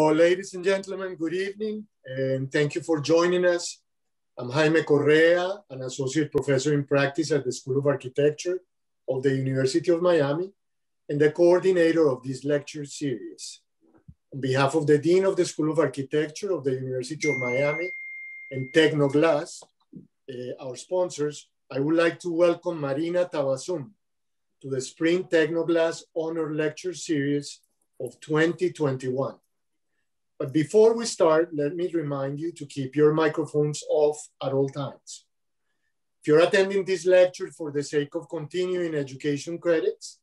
Well, ladies and gentlemen, good evening, and thank you for joining us. I'm Jaime Correa, an associate professor in practice at the School of Architecture of the University of Miami, and the coordinator of this lecture series. On behalf of the Dean of the School of Architecture of the University of Miami and Tecnoglass, uh, our sponsors, I would like to welcome Marina Tabassum to the Spring Tecnoglass Honor Lecture Series of 2021. But before we start, let me remind you to keep your microphones off at all times. If you're attending this lecture for the sake of continuing education credits,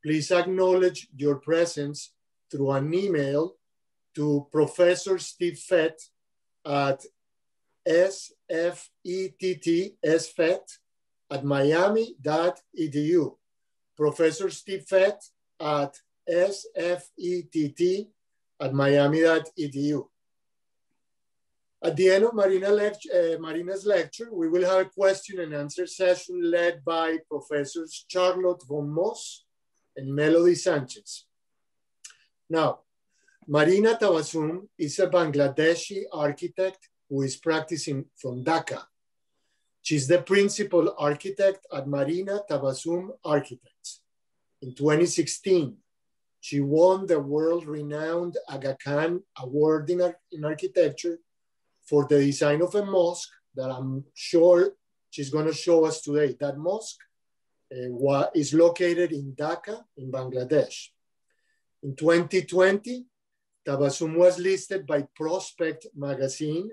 please acknowledge your presence through an email to Professor Steve Fett at sfett, sfett at miami.edu. Professor Steve Fett at sfett at miami.edu. At the end of Marina lecture, uh, Marina's lecture, we will have a question and answer session led by Professors Charlotte von Moos and Melody Sanchez. Now, Marina Tabassum is a Bangladeshi architect who is practicing from Dhaka. She's the principal architect at Marina Tabassum Architects. In 2016, she won the world-renowned Aga Khan Award in, in Architecture for the design of a mosque that I'm sure she's going to show us today. That mosque uh, is located in Dhaka, in Bangladesh. In 2020, Tabassum was listed by Prospect magazine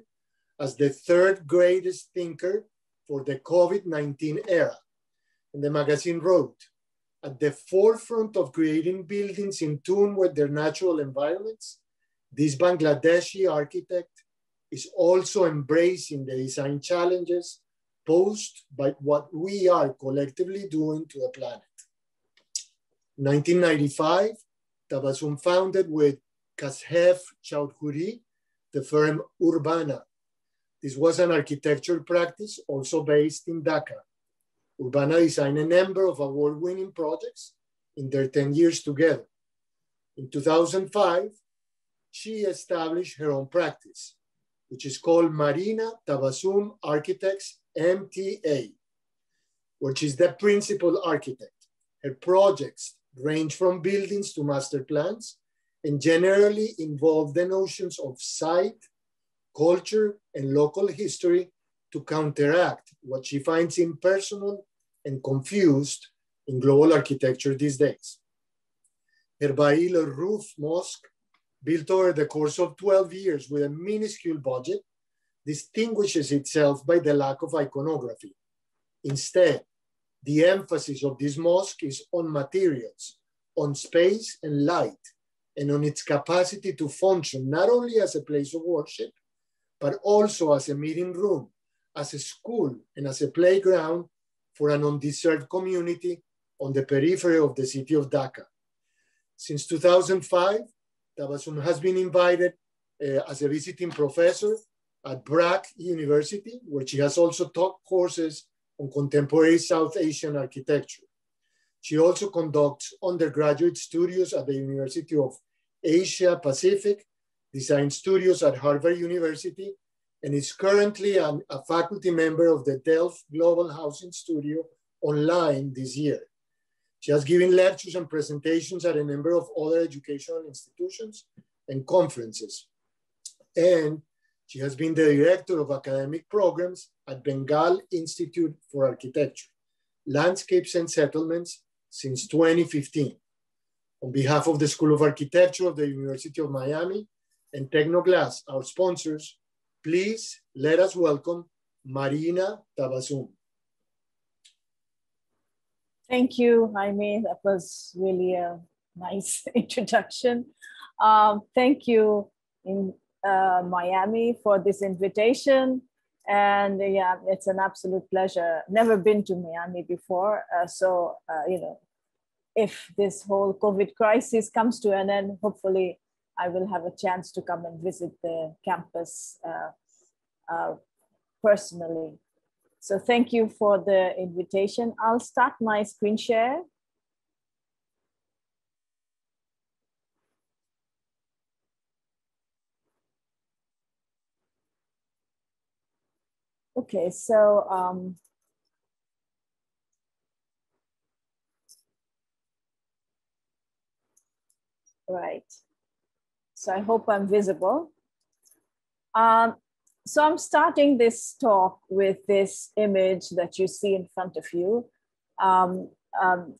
as the third greatest thinker for the COVID-19 era. And the magazine wrote, at the forefront of creating buildings in tune with their natural environments, this Bangladeshi architect is also embracing the design challenges posed by what we are collectively doing to the planet. In 1995, Tabassum founded with Kashef Chowdhury the firm Urbana. This was an architecture practice also based in Dhaka. Urbana designed a number of award-winning projects in their 10 years together. In 2005, she established her own practice, which is called Marina Tabassum Architects MTA, which is the principal architect. Her projects range from buildings to master plans and generally involve the notions of site, culture, and local history to counteract what she finds impersonal and confused in global architecture these days. Her Bait Ur Rouf Mosque, built over the course of 12 years with a minuscule budget, distinguishes itself by the lack of iconography. Instead, the emphasis of this mosque is on materials, on space and light, and on its capacity to function not only as a place of worship, but also as a meeting room as a school and as a playground for an undeserved community on the periphery of the city of Dhaka. Since 2005, Tabassum has been invited uh, as a visiting professor at BRAC University, where she has also taught courses on contemporary South Asian architecture. She also conducts undergraduate studios at the University of Asia Pacific, design studios at Harvard University, and is currently an, a faculty member of the Delft Global Housing Studio online this year. She has given lectures and presentations at a number of other educational institutions and conferences. And she has been the director of academic programs at Bengal Institute for Architecture, Landscapes and Settlements since 2015. On behalf of the School of Architecture of the University of Miami and Tecnoglass, our sponsors, Please let us welcome Marina Tabassum. Thank you, Jaime. That was really a nice introduction. Um, thank you in uh, Miami for this invitation. And uh, yeah, it's an absolute pleasure. Never been to Miami before. Uh, so, uh, you know, if this whole COVID crisis comes to an end, hopefully I will have a chance to come and visit the campus uh, uh, personally. So thank you for the invitation. I'll start my screen share. Okay, so um, right. So I hope I'm visible. Um, so I'm starting this talk with this image that you see in front of you. Um, um,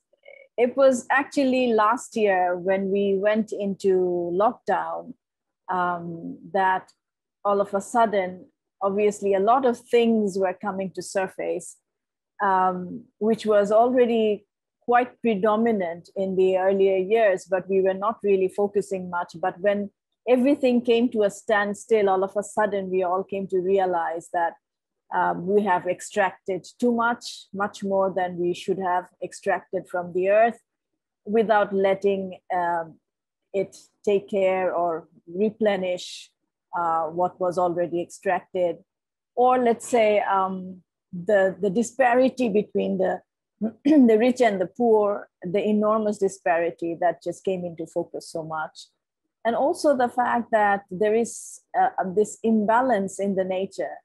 it was actually last year when we went into lockdown um, that all of a sudden, obviously, a lot of things were coming to surface, um, which was already quite predominant in the earlier years, but we were not really focusing much. But when everything came to a standstill, all of a sudden, we all came to realize that um, we have extracted too much, much more than we should have extracted from the earth without letting um, it take care or replenish uh, what was already extracted. Or let's say um, the, the disparity between the, the rich and the poor, the enormous disparity that just came into focus so much. And also the fact that there is uh, this imbalance in the nature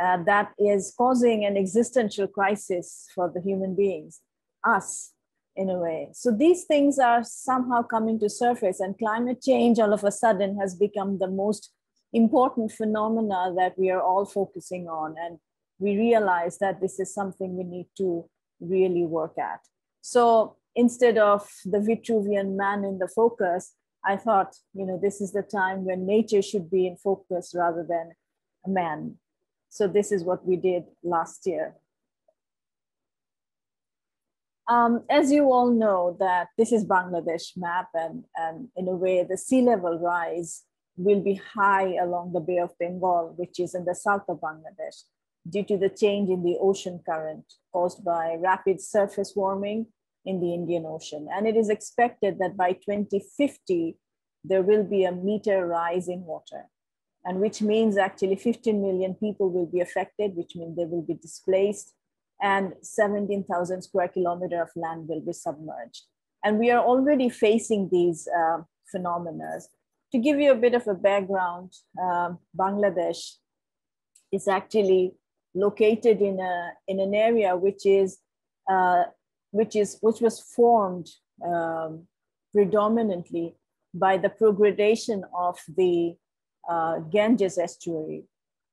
uh, that is causing an existential crisis for the human beings, us in a way. So these things are somehow coming to surface and climate change all of a sudden has become the most important phenomena that we are all focusing on. And we realize that this is something we need to really work at. So instead of the Vitruvian man in the focus, I thought, you know, this is the time when nature should be in focus rather than a man. So this is what we did last year. Um, as you all know that this is Bangladesh map and, and in a way the sea level rise will be high along the Bay of Bengal, which is in the south of Bangladesh due to the change in the ocean current caused by rapid surface warming in the Indian Ocean. And it is expected that by 2050, there will be a meter rise in water and which means actually 15 million people will be affected, which means they will be displaced, and 17,000 square kilometer of land will be submerged. And we are already facing these uh, phenomena. To give you a bit of a background, um, Bangladesh is actually located in a in an area which is uh, which is which was formed um, predominantly by the progradation of the uh, Ganges estuary.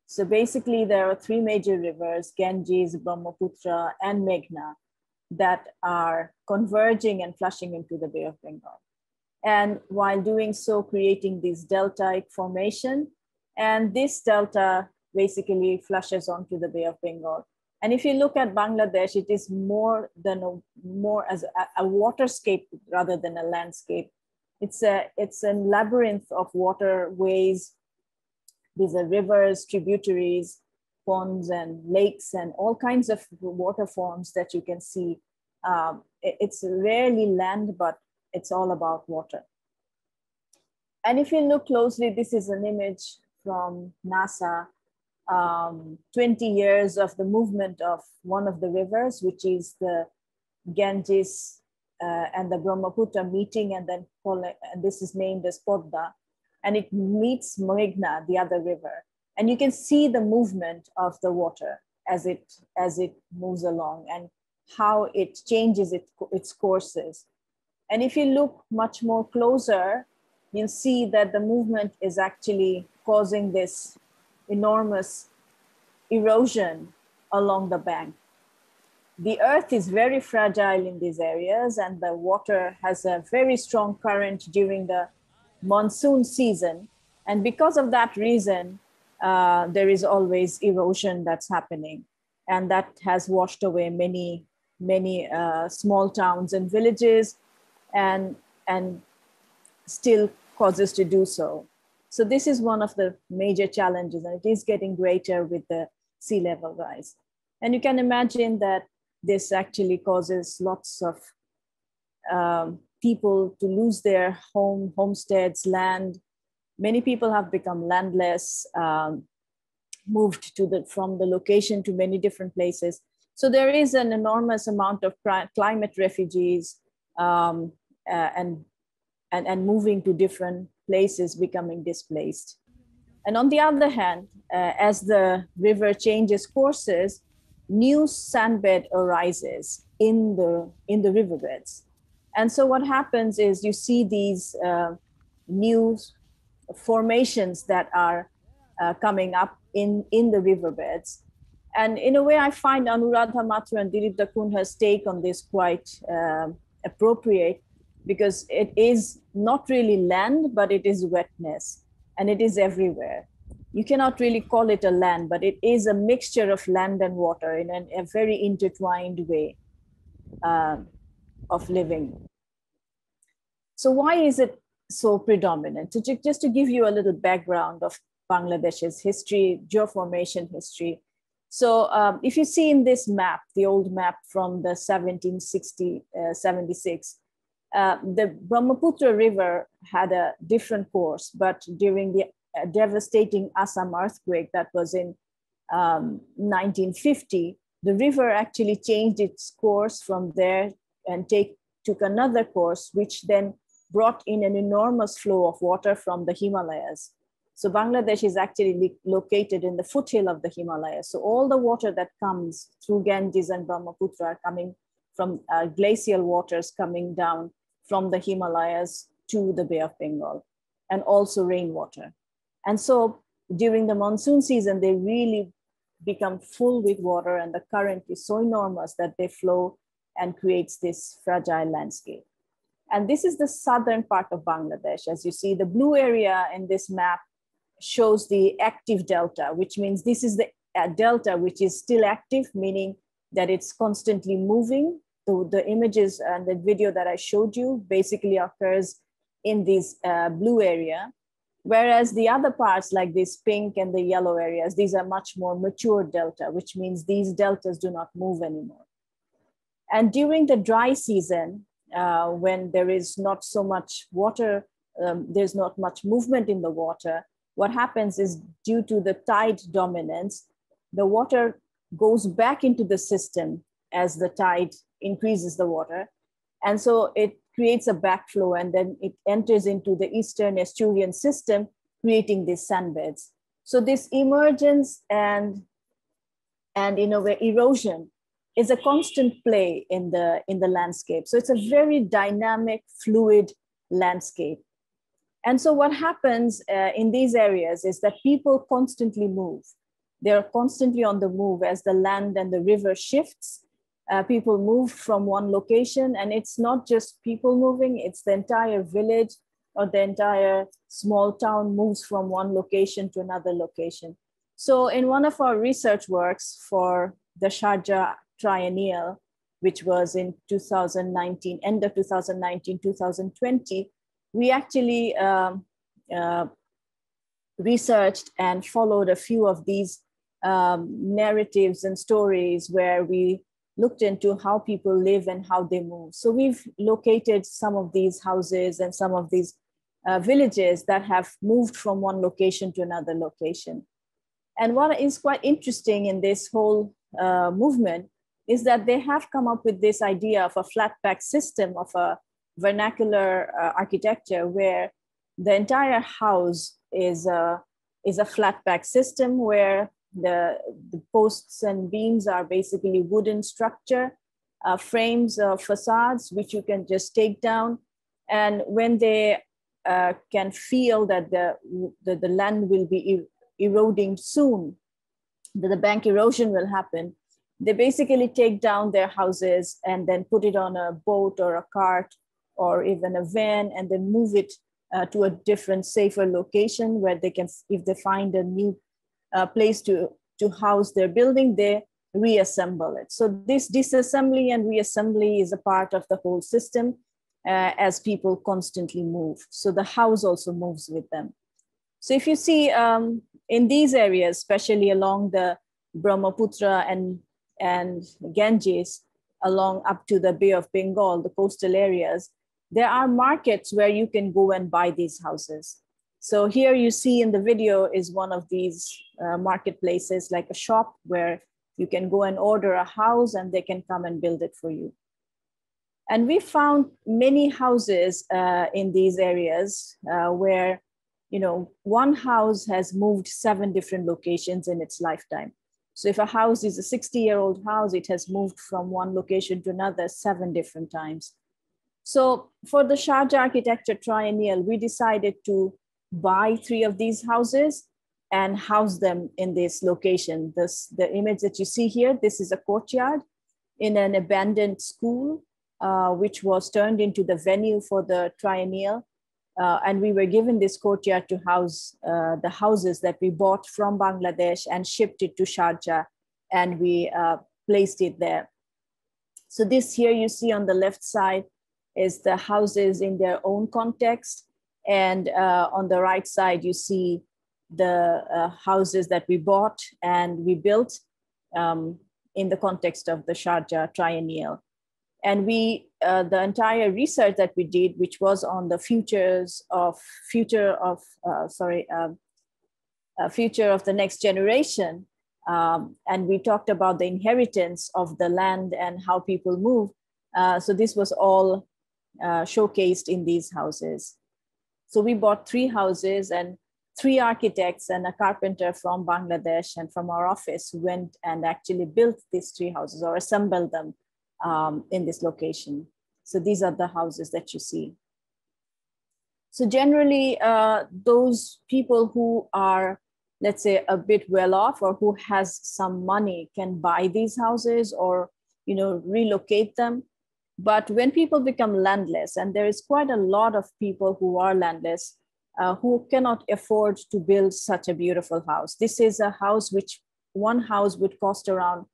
So basically, there are three major rivers Ganges, Brahmaputra, and Meghna that are converging and flushing into the Bay of Bengal. And while doing so, creating this deltaic formation. And this delta basically flushes onto the Bay of Bengal. And if you look at Bangladesh, it is more than a, more as a, a waterscape rather than a landscape. It's a it's a labyrinth of waterways these are rivers, tributaries, ponds, and lakes, and all kinds of water forms that you can see. Um, it's rarely land, but it's all about water. And if you look closely, this is an image from NASA, um, 20 years of the movement of one of the rivers, which is the Ganges uh, and the Brahmaputra meeting, and then and this is named as Podda and it meets Meghna, the other river. And you can see the movement of the water as it, as it moves along and how it changes it, its courses. And if you look much more closer, you'll see that the movement is actually causing this enormous erosion along the bank. The earth is very fragile in these areas, and the water has a very strong current during the monsoon season. And because of that reason, uh, there is always erosion that's happening. And that has washed away many, many uh, small towns and villages and, and still causes to do so. So this is one of the major challenges and it is getting greater with the sea level rise. And you can imagine that this actually causes lots of um, people to lose their home, homesteads, land. Many people have become landless, um, moved to the, from the location to many different places. So there is an enormous amount of climate refugees um, uh, and, and, and moving to different places, becoming displaced. And on the other hand, uh, as the river changes courses, new sandbed arises in the in the riverbeds. And so what happens is you see these uh, new formations that are uh, coming up in, in the riverbeds. And in a way, I find Anuradha Mathur and Dilip da Cunha's take on this quite uh, appropriate because it is not really land, but it is wetness and it is everywhere. You cannot really call it a land, but it is a mixture of land and water in an, a very intertwined way uh, of living. So, why is it so predominant? To, just to give you a little background of Bangladesh's history, geoformation history. So um, if you see in this map, the old map from the 1760, uh, 76, uh, the Brahmaputra River had a different course, but during the uh, devastating Assam earthquake that was in um, 1950, the river actually changed its course from there and take, took another course, which then brought in an enormous flow of water from the Himalayas. So Bangladesh is actually located in the foothill of the Himalayas. So all the water that comes through Ganges and Brahmaputra are coming from uh, glacial waters coming down from the Himalayas to the Bay of Bengal and also rainwater. And so during the monsoon season, they really become full with water and the current is so enormous that they flow and creates this fragile landscape. And this is the southern part of Bangladesh. As you see, the blue area in this map shows the active delta, which means this is the uh, delta which is still active, meaning that it's constantly moving. The, the images and the video that I showed you basically occurs in this uh, blue area. Whereas the other parts like this pink and the yellow areas, these are much more mature delta, which means these deltas do not move anymore. And during the dry season, uh, when there is not so much water, um, there's not much movement in the water, what happens is due to the tide dominance, the water goes back into the system as the tide increases the water. And so it creates a backflow and then it enters into the eastern estuarian system, creating these sandbeds. So this emergence and, and in a way erosion is a constant play in the, in the landscape. So it's a very dynamic, fluid landscape. And so what happens uh, in these areas is that people constantly move. They're constantly on the move as the land and the river shifts. Uh, people move from one location and it's not just people moving, it's the entire village or the entire small town moves from one location to another location. So in one of our research works for the Sharjah Triennial, which was in 2019, end of 2019, 2020, we actually um, uh, researched and followed a few of these um, narratives and stories where we looked into how people live and how they move. So we've located some of these houses and some of these uh, villages that have moved from one location to another location. And what is quite interesting in this whole uh, movement is that they have come up with this idea of a flat pack system of a vernacular uh, architecture where the entire house is a, is a flat pack system where the, the posts and beams are basically wooden structure, uh, frames of facades, which you can just take down. And when they uh, can feel that the, the, the land will be er eroding soon, that the bank erosion will happen, they basically take down their houses and then put it on a boat or a cart or even a van and then move it uh, to a different safer location where they can if they find a new uh, place to to house their building they reassemble it. So this disassembly and reassembly is a part of the whole system uh, as people constantly move. So the house also moves with them. So if you see um, in these areas especially along the brahmaputra and and ganges along up to the bay of bengal the coastal areas there are markets where you can go and buy these houses. So here you see in the video is one of these uh, marketplaces, like a shop where you can go and order a house and they can come and build it for you. And we found many houses uh, in these areas uh, where you know, one house has moved seven different locations in its lifetime. So if a house is a 60 year old house, it has moved from one location to another seven different times. So for the Sharjah Architecture Triennial, we decided to buy three of these houses and house them in this location. This, the image that you see here, this is a courtyard in an abandoned school, uh, which was turned into the venue for the triennial. Uh, and we were given this courtyard to house uh, the houses that we bought from Bangladesh and shipped it to Sharjah, and we uh, placed it there. So this here you see on the left side is the houses in their own context. And uh, on the right side, you see the uh, houses that we bought and we built um, in the context of the Sharjah Triennial. And we, uh, the entire research that we did, which was on the futures of future of, uh, sorry, um, uh, future of the next generation. Um, and we talked about the inheritance of the land and how people move. Uh, so this was all showcased in these houses. So we bought three houses and three architects and a carpenter from Bangladesh and from our office went and actually built these three houses or assembled them um, in this location. So these are the houses that you see. So generally, uh, those people who are, let's say, a bit well off or who has some money can buy these houses or, you know, relocate them. But when people become landless, and there is quite a lot of people who are landless, uh, who cannot afford to build such a beautiful house. This is a house which one house would cost around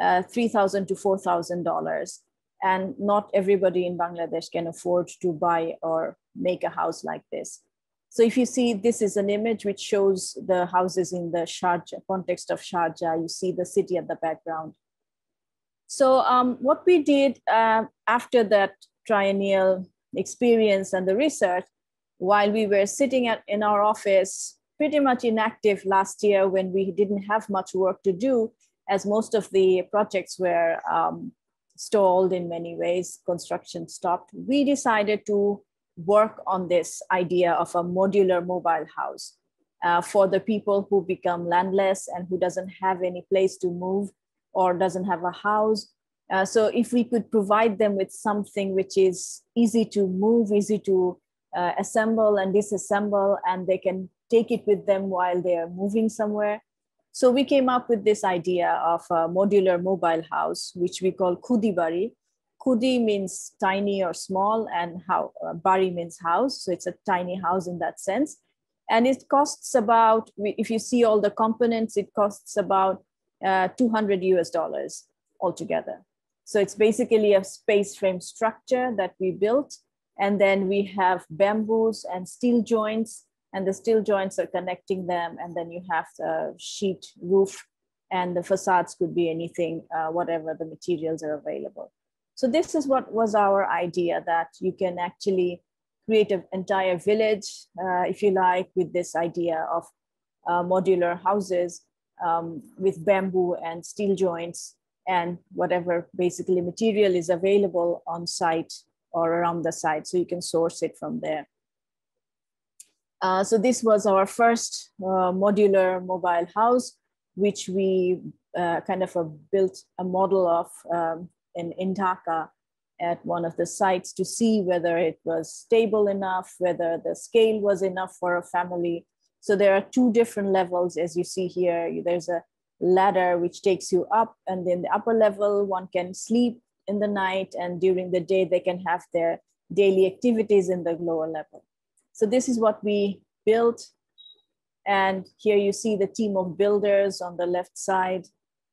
uh, 3,000 to $4,000. And not everybody in Bangladesh can afford to buy or make a house like this. So if you see, this is an image which shows the houses in the Sharjah context of Sharjah. You see the city at the background. So um, what we did uh, after that triennial experience and the research, while we were sitting at, in our office, pretty much inactive last year when we didn't have much work to do, as most of the projects were um, stalled in many ways, construction stopped, we decided to work on this idea of a modular mobile house uh, for the people who become landless and who doesn't have any place to move or doesn't have a house. Uh, so if we could provide them with something which is easy to move, easy to uh, assemble and disassemble, and they can take it with them while they are moving somewhere. So we came up with this idea of a modular mobile house, which we call Khudi Bari. Kudi means tiny or small, and how, uh, Bari means house. So it's a tiny house in that sense. And it costs about, if you see all the components, it costs about uh, 200 US dollars altogether. So it's basically a space frame structure that we built. And then we have bamboos and steel joints, and the steel joints are connecting them. And then you have the sheet roof, and the facades could be anything, uh, whatever the materials are available. So this is what was our idea that you can actually create an entire village, uh, if you like, with this idea of uh, modular houses um, with bamboo and steel joints and whatever basically material is available on site or around the site. So you can source it from there. Uh, so this was our first uh, modular mobile house, which we uh, kind of built a model of um, in, in Dhaka at one of the sites to see whether it was stable enough, whether the scale was enough for a family, so there are two different levels, as you see here. There's a ladder which takes you up, and then the upper level, one can sleep in the night, and during the day, they can have their daily activities in the lower level. So this is what we built. And here you see the team of builders on the left side.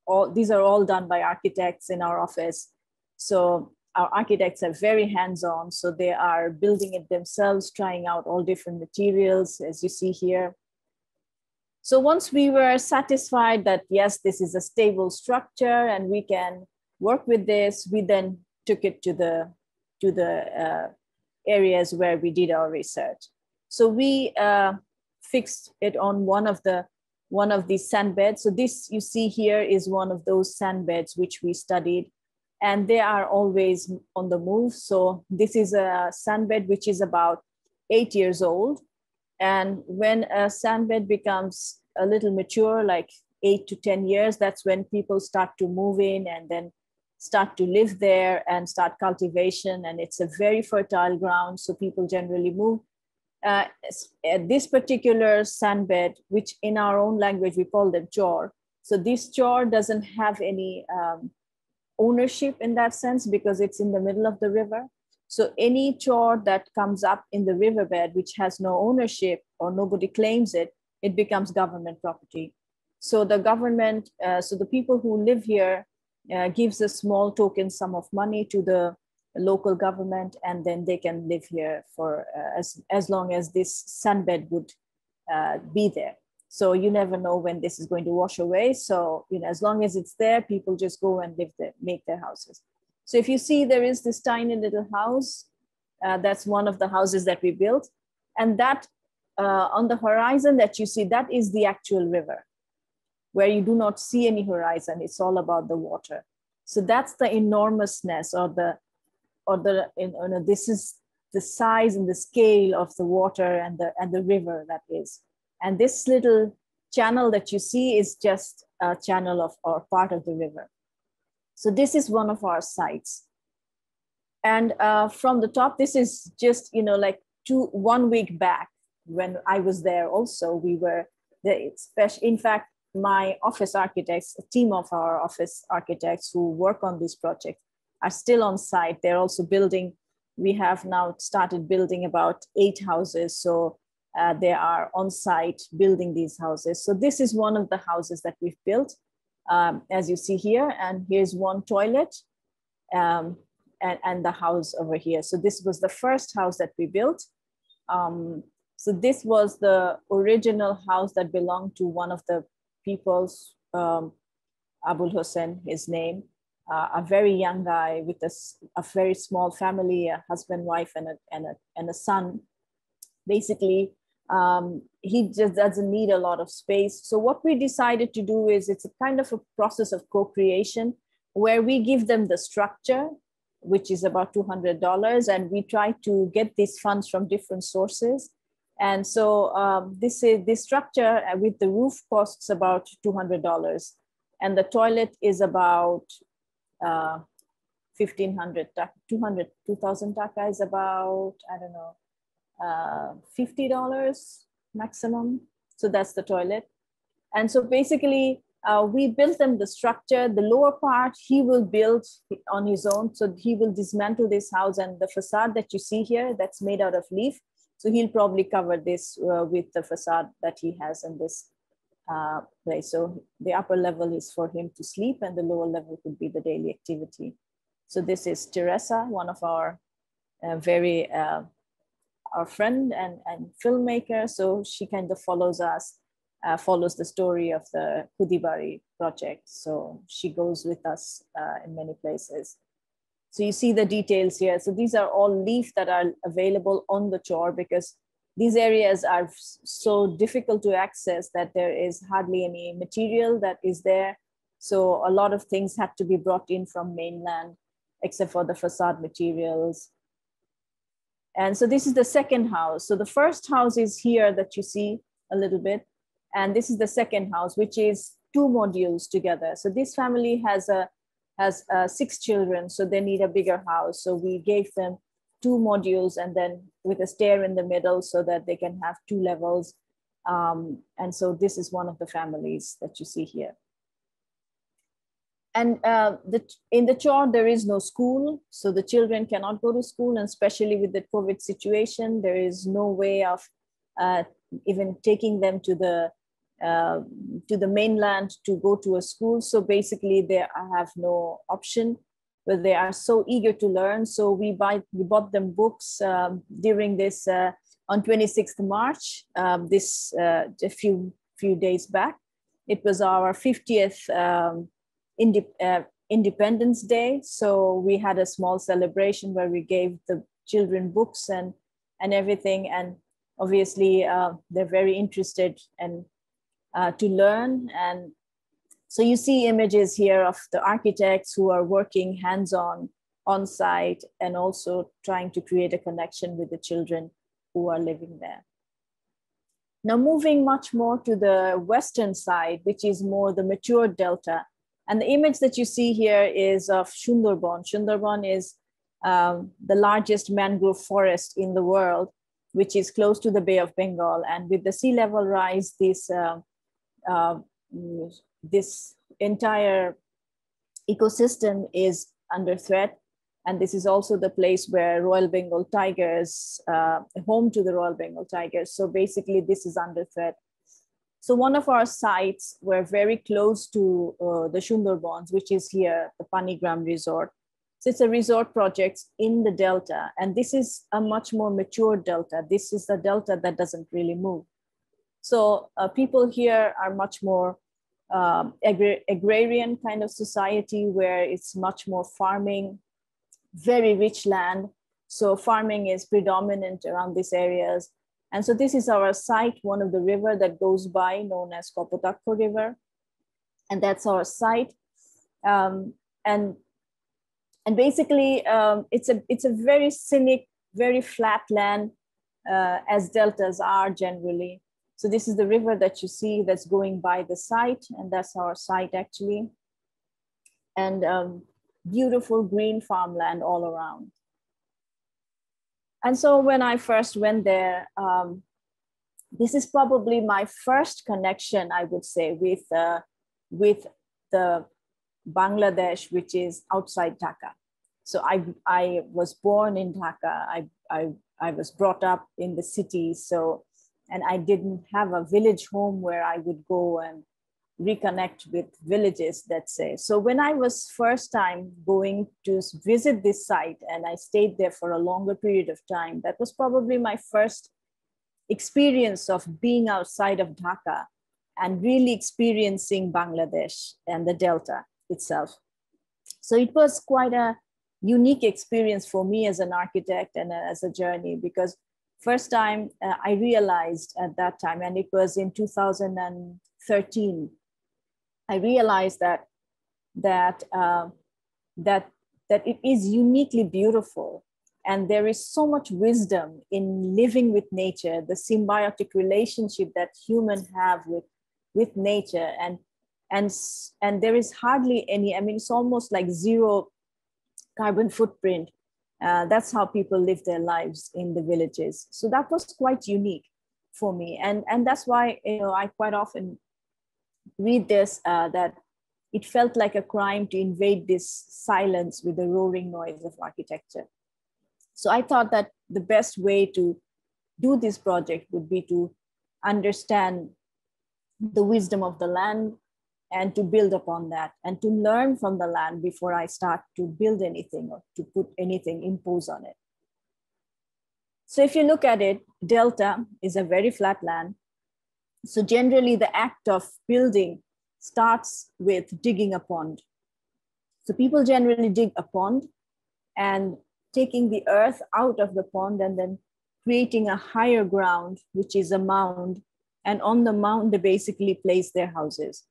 All, these are all done by architects in our office. So our architects are very hands-on. So they are building it themselves, trying out all different materials, as you see here. So once we were satisfied that, yes, this is a stable structure and we can work with this, we then took it to the, to the uh, areas where we did our research. So we uh, fixed it on one of the one of these sand beds. So this you see here is one of those sand beds which we studied and they are always on the move. So this is a sand bed which is about eight years old And when a sandbed becomes a little mature, like eight to 10 years, that's when people start to move in and then start to live there and start cultivation. And it's a very fertile ground, so people generally move. Uh, this particular sandbed, which in our own language we call them chor. So this chor doesn't have any um, ownership in that sense because it's in the middle of the river. So any chor that comes up in the riverbed, which has no ownership or nobody claims it, it becomes government property. So the government, uh, so the people who live here uh, gives a small token sum of money to the local government, and then they can live here for uh, as, as long as this sandbed would uh, be there. So you never know when this is going to wash away. So you know, as long as it's there, people just go and live there, make their houses. So if you see, there is this tiny little house. Uh, that's one of the houses that we built, and that uh, on the horizon that you see, that is the actual river, where you do not see any horizon. It's all about the water. So that's the enormousness, or the, or the, you know, this is the size and the scale of the water and the and the river that is. And this little channel that you see is just a channel of or part of the river. So this is one of our sites. And uh, from the top, this is just, you know, like two, one week back when I was there also, we were the special, in fact, my office architects, a team of our office architects who work on this project are still on site. They're also building, we have now started building about eight houses. So uh, they are on site building these houses. So this is one of the houses that we've built, um, as you see here. And here's one toilet um, and, and the house over here. So this was the first house that we built. Um, so this was the original house that belonged to one of the people's, um, Abul Hussein, his name, uh, a very young guy with a, a very small family, a husband, wife, and a, and a, and a son. Basically, um, he just doesn't need a lot of space. So what we decided to do is it's a kind of a process of co-creation where we give them the structure, which is about $200, and we try to get these funds from different sources. And so um, this is this structure uh, with the roof costs about $200 and the toilet is about uh, 1500 200 2000 taka is about i don't know uh, $50 maximum. So that's the toilet. And so basically, uh, we built them the structure. The lower part he will build on his own. So he will dismantle this house and the facade that you see here that's made out of leaf. So he'll probably cover this uh, with the facade that he has in this uh, place. So the upper level is for him to sleep and the lower level could be the daily activity. So this is Teresa, one of our uh, very uh, our friend and, and filmmaker. So she kind of follows us, uh, follows the story of the Khudi Bari project. So she goes with us uh, in many places. So you see the details here. So these are all leaf that are available on the chor because these areas are so difficult to access that there is hardly any material that is there. So a lot of things have to be brought in from mainland, except for the facade materials and so this is the second house. So the first house is here that you see a little bit. And this is the second house, which is two modules together. So this family has a has uh, six children, so they need a bigger house. So we gave them two modules and then with a stair in the middle so that they can have two levels. Um, and so this is one of the families that you see here and uh, the, in the chor there is no school so the children cannot go to school and especially with the covid situation there is no way of uh, even taking them to the uh, to the mainland to go to a school. So basically they have no option but they are so eager to learn. So we buy we bought them books um, during this uh, on 26th march um, this uh, a few few days back. It was our 50th um, uh, Independence Day. So we had a small celebration where we gave the children books and and everything. And obviously, uh, they're very interested and uh, to learn. And so you see images here of the architects who are working hands-on on site and also trying to create a connection with the children who are living there. Now moving much more to the western side, which is more the mature delta. And the image that you see here is of Sundarban. Sundarban is um, the largest mangrove forest in the world, which is close to the Bay of Bengal. And with the sea level rise, this, uh, uh, this entire ecosystem is under threat. And this is also the place where Royal Bengal tigers, uh, home to the Royal Bengal tigers. So basically this is under threat. So one of our sites were very close to uh, the Sundarbans, which is here, the Panigram Resort. So it's a resort project in the delta, and this is a much more mature delta. This is the delta that doesn't really move. So uh, people here are much more um, agr agrarian kind of society where it's much more farming, very rich land. So farming is predominant around these areas. And so this is our site, one of the river that goes by known as Kapotakko River. And that's our site. Um, and and basically um, it's a it's a very scenic very flat land uh, as deltas are generally so this is the river that you see that's going by the site and that's our site actually and um, beautiful green farmland all around and so when i first went there um, this is probably my first connection i would say with uh, with the Bangladesh, which is outside Dhaka. So I, I was born in Dhaka. I, I, I was brought up in the city. So, and I didn't have a village home where I would go and reconnect with villages, let's say. So when I was first time going to visit this site and I stayed there for a longer period of time, that was probably my first experience of being outside of Dhaka and really experiencing Bangladesh and the Delta itself. So it was quite a unique experience for me as an architect and as a journey because first time uh, I realized at that time, and it was in 2013, I realized that that uh, that that it is uniquely beautiful. And there is so much wisdom in living with nature the symbiotic relationship that humans have with with nature. And and and there is hardly any i mean it's almost like zero carbon footprint. Uh, that's how people live their lives in the villages. So that was quite unique for me. And and that's why you know i quite often read this uh, that it felt like a crime to invade this silence with the roaring noise of architecture so i thought that the best way to do this project would be to understand the wisdom of the land and to build upon that and to learn from the land before I start to build anything or to put anything, impose on it. So if you look at it, delta is a very flat land. So generally the act of building starts with digging a pond. So people generally dig a pond and taking the earth out of the pond and then creating a higher ground, which is a mound. And on the mound, they basically place their houses.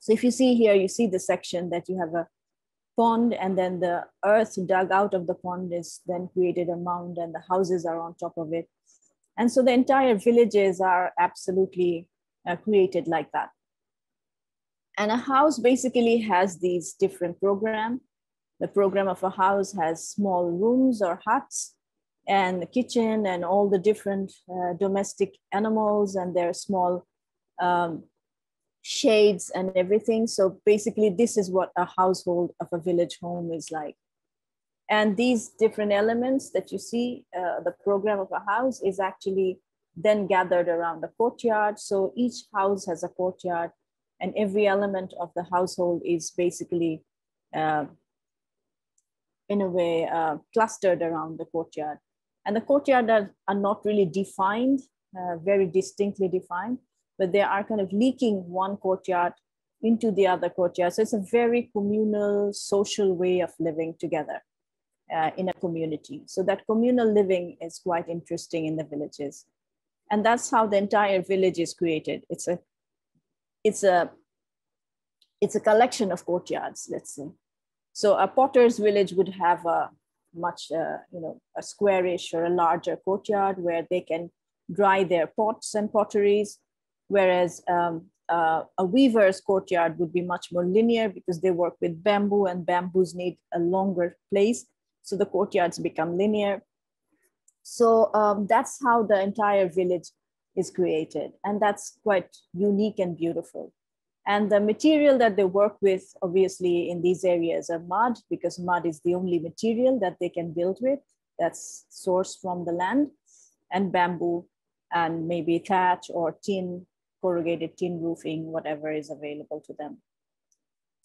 So if you see here, you see the section that you have a pond and then the earth dug out of the pond is then created a mound and the houses are on top of it. And so the entire villages are absolutely uh, created like that. And a house basically has these different program. The program of a house has small rooms or huts and the kitchen and all the different uh, domestic animals and their small um, shades and everything. So basically, this is what a household of a village home is like. And these different elements that you see, uh, the program of a house is actually then gathered around the courtyard. So each house has a courtyard, and every element of the household is basically, uh, in a way, uh, clustered around the courtyard. And the courtyard are, are not really defined, uh, very distinctly defined, but they are kind of leaking one courtyard into the other courtyard. So it's a very communal, social way of living together uh, in a community. So that communal living is quite interesting in the villages. And that's how the entire village is created. It's a, it's a, it's a collection of courtyards, let's say. So a potter's village would have a much, uh, you know, a squarish or a larger courtyard where they can dry their pots and potteries, whereas um, uh, a weaver's courtyard would be much more linear because they work with bamboo and bamboos need a longer place. So the courtyards become linear. So um, that's how the entire village is created. And that's quite unique and beautiful. And the material that they work with, obviously, in these areas are mud, because mud is the only material that they can build with that's sourced from the land, and bamboo, and maybe thatch or tin, corrugated tin roofing, whatever is available to them.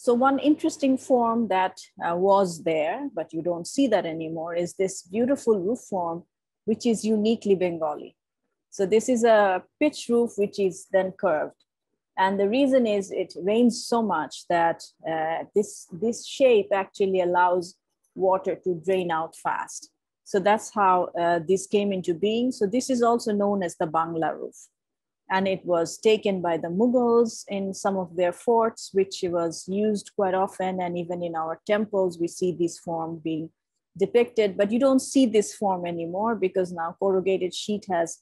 So one interesting form that uh, was there, but you don't see that anymore, is this beautiful roof form, which is uniquely Bengali. So this is a pitch roof, which is then curved. And the reason is it rains so much that uh, this, this shape actually allows water to drain out fast. So that's how uh, this came into being. So this is also known as the Bangla roof. And it was taken by the Mughals in some of their forts, which was used quite often. And even in our temples, we see this form being depicted, but you don't see this form anymore because now corrugated sheet has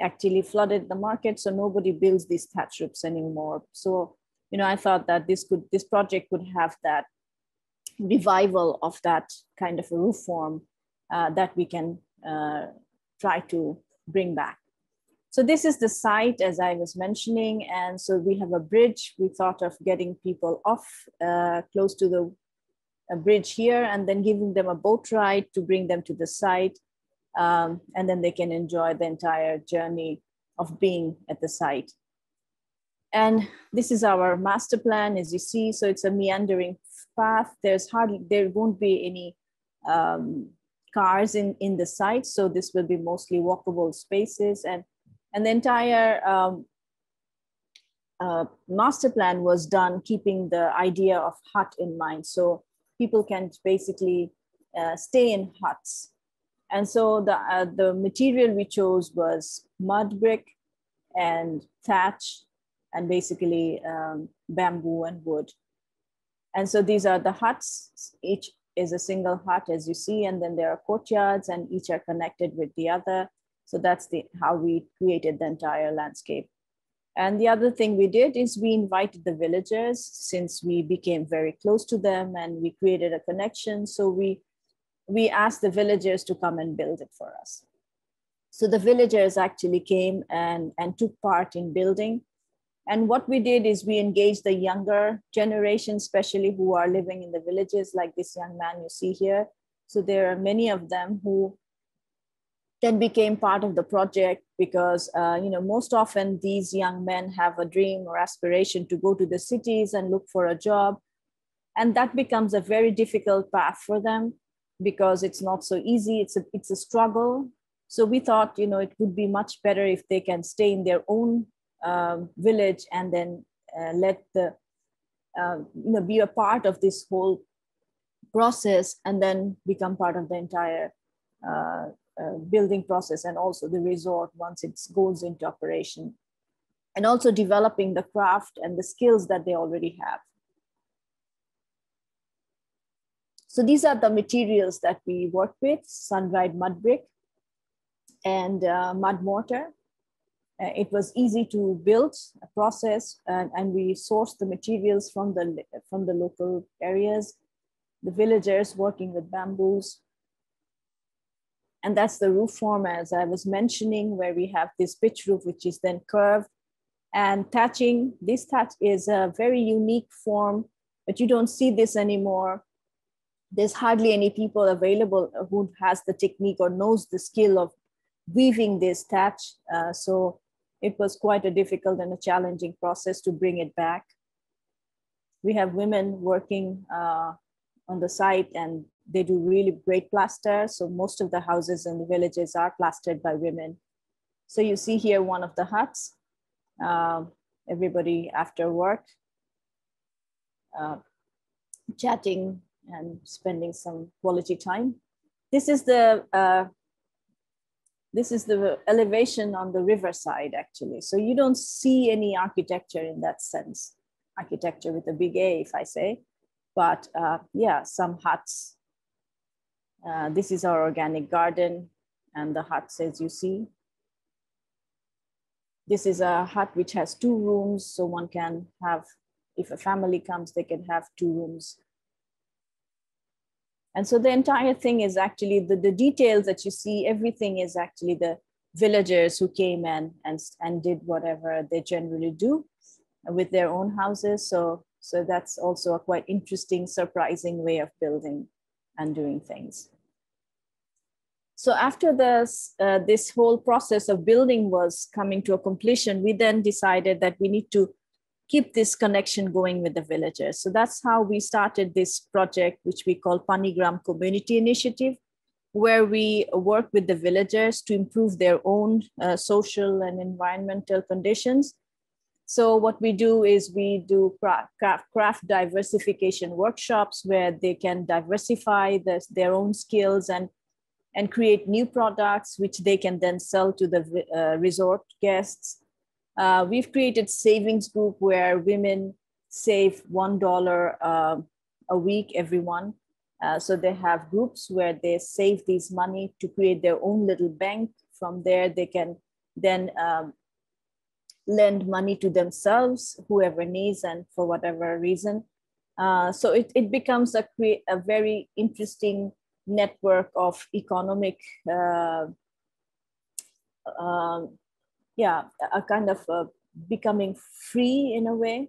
actually flooded the market. So nobody builds these thatch roofs anymore. So, you know, I thought that this could, this project could have that revival of that kind of a roof form uh, that we can uh, try to bring back. So this is the site, as I was mentioning. And so we have a bridge. We thought of getting people off uh, close to the bridge here and then giving them a boat ride to bring them to the site um, and then they can enjoy the entire journey of being at the site. And this is our master plan, as you see. So it's a meandering path. There's hardly, there won't be any um, cars in, in the site. So this will be mostly walkable spaces. And, and the entire um, uh, master plan was done keeping the idea of hut in mind. So people can basically uh, stay in huts and so the, uh, the material we chose was mud brick and thatch and basically um, bamboo and wood. And so these are the huts. Each is a single hut as you see, and then there are courtyards and each are connected with the other. So that's the, how we created the entire landscape. And the other thing we did is we invited the villagers since we became very close to them and we created a connection. So we we asked the villagers to come and build it for us. So the villagers actually came and, and took part in building. And what we did is we engaged the younger generation, especially who are living in the villages, like this young man you see here. So there are many of them who then became part of the project because uh, you know most often these young men have a dream or aspiration to go to the cities and look for a job and that becomes a very difficult path for them because it's not so easy. It's a, it's a struggle. So we thought, you know, it would be much better if they can stay in their own um, village and then uh, let the, uh, you know, be a part of this whole process and then become part of the entire uh, building process and also the resort once it goes into operation. And also developing the craft and the skills that they already have. So these are the materials that we work with, sun-dried mud brick and uh, mud mortar. Uh, it was easy to build a process and, and we sourced the materials from the, from the local areas, the villagers working with bamboos. And that's the roof form as I was mentioning, where we have this pitch roof, which is then curved. And thatching, this thatch is a very unique form, but you don't see this anymore there's hardly any people available who has the technique or knows the skill of weaving this thatch. Uh, so it was quite a difficult and a challenging process to bring it back. We have women working uh, on the site and they do really great plaster. So most of the houses in the villages are plastered by women. So you see here one of the huts, uh, everybody after work, uh, chatting and spending some quality time. This is the uh, this is the elevation on the riverside actually. So you don't see any architecture in that sense, architecture with a big A if I say, but uh, yeah, some huts. Uh, this is our organic garden and the huts as you see. this is a hut which has two rooms, so one can have, if a family comes, they can have two rooms. And so the entire thing is actually the, the details that you see, everything is actually the villagers who came in and, and did whatever they generally do with their own houses. So, so that's also a quite interesting, surprising way of building and doing things. So after this, uh, this whole process of building was coming to a completion, we then decided that we need to keep this connection going with the villagers. So that's how we started this project, which we call Panigram Community Initiative, where we work with the villagers to improve their own uh, social and environmental conditions. So what we do is we do craft, craft diversification workshops where they can diversify the, their own skills and and create new products which they can then sell to the uh, resort guests. Uh, we've created savings group where women save one dollar uh, a week everyone. Uh, so they have groups where they save these money to create their own little bank. From there, they can then um, lend money to themselves, whoever needs, and for whatever reason. Uh, so it, it becomes a, a very interesting network of economic, uh, uh, yeah, a kind of uh, becoming free in a way,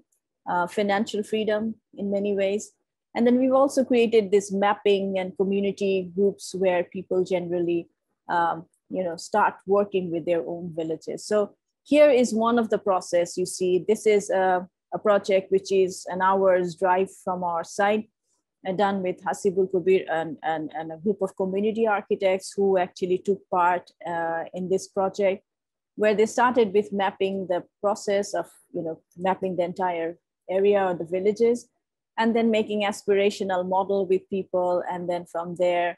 uh, financial freedom in many ways. And then we've also created this mapping and community groups where people generally, um, you know, start working with their own villages. So here is one of the process you see. This is a, a project which is an hour's drive from our site done with Hasibul Kabir and, and, and, a group of community architects who actually took part uh, in this project, where they started with mapping the process of, you know, mapping the entire area or the villages, and then making aspirational model with people, and then from there,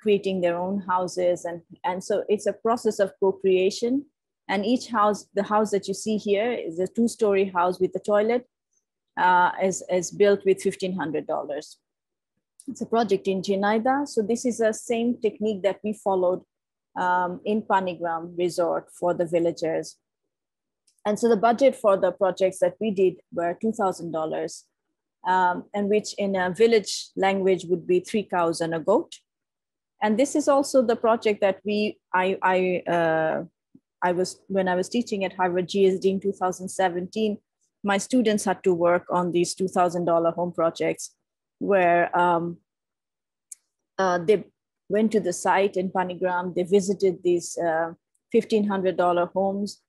creating their own houses. And, and so it's a process of co-creation. And each house, the house that you see here is a two-story house with a toilet, uh, is, is built with $1,500. It's a project in Jinaida. So this is the same technique that we followed um, in Panigram Resort for the villagers. And so the budget for the projects that we did were $2,000, um, and which in a village language would be three cows and a goat. And this is also the project that we, I, I, uh, I was, when I was teaching at Harvard GSD in 2017, my students had to work on these $2,000 home projects where um, uh, they went to the site in Panigram. They visited these uh, $1,500 homes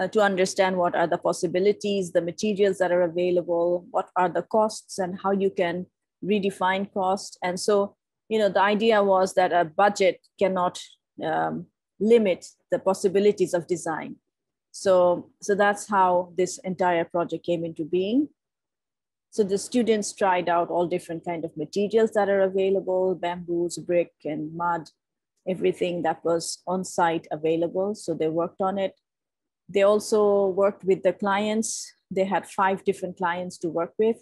uh, to understand what are the possibilities, the materials that are available, what are the costs, and how you can redefine cost. And so, you know, the idea was that a budget cannot um, limit the possibilities of design. So, so that's how this entire project came into being. So the students tried out all different kind of materials that are available, bamboos, brick and mud, everything that was on site available. So they worked on it. They also worked with the clients. They had five different clients to work with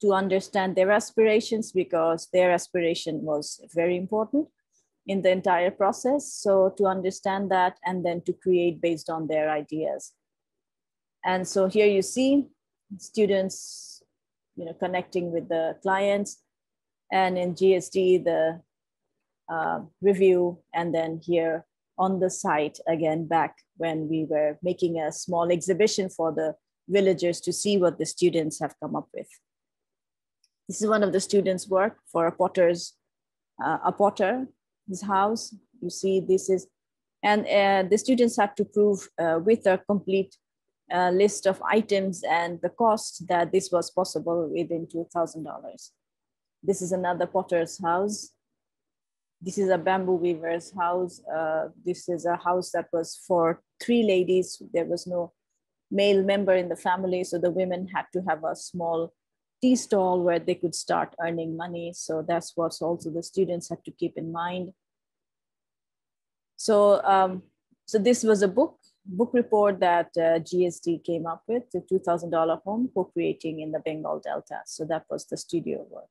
to understand their aspirations because their aspiration was very important in the entire process. So to understand that and then to create based on their ideas. And so here you see students you know, connecting with the clients. And in GSD, the uh, review, and then here on the site again back when we were making a small exhibition for the villagers to see what the students have come up with. This is one of the students' work for a potter's, uh, a potter, his house. You see, this is, and uh, the students have to prove uh, with a complete uh, list of items and the cost that this was possible within $2,000. This is another potter's house. This is a bamboo weaver's house. Uh, this is a house that was for three ladies. There was no male member in the family, so the women had to have a small tea stall where they could start earning money. So that's what also the students had to keep in mind. So, um, so this was a book book report that uh, GSD came up with, the $2,000 home co-creating in the Bengal Delta. So that was the studio work.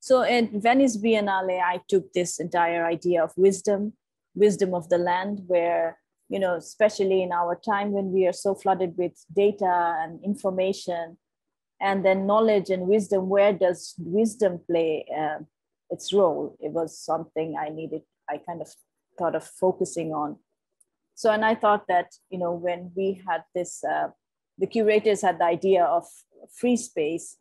So in Venice Biennale, I took this entire idea of wisdom, wisdom of the land, where you know, especially in our time when we are so flooded with data and information, and then knowledge and wisdom, where does wisdom play uh, its role? It was something I needed, I kind of thought of focusing on. So, and I thought that, you know, when we had this, uh, the curators had the idea of free space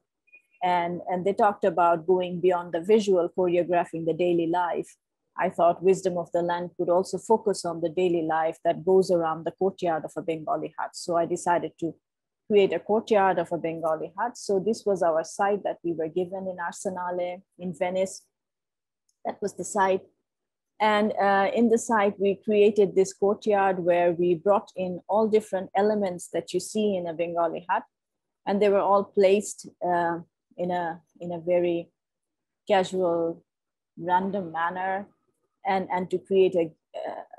and, and they talked about going beyond the visual, choreographing the daily life. I thought Wisdom of the Land could also focus on the daily life that goes around the courtyard of a Bengali hut. So I decided to create a courtyard of a Bengali hut. So this was our site that we were given in Arsenale in Venice. That was the site. And uh, in the site, we created this courtyard where we brought in all different elements that you see in a Bengali hut. And they were all placed uh, in, a, in a very casual, random manner and, and to create a,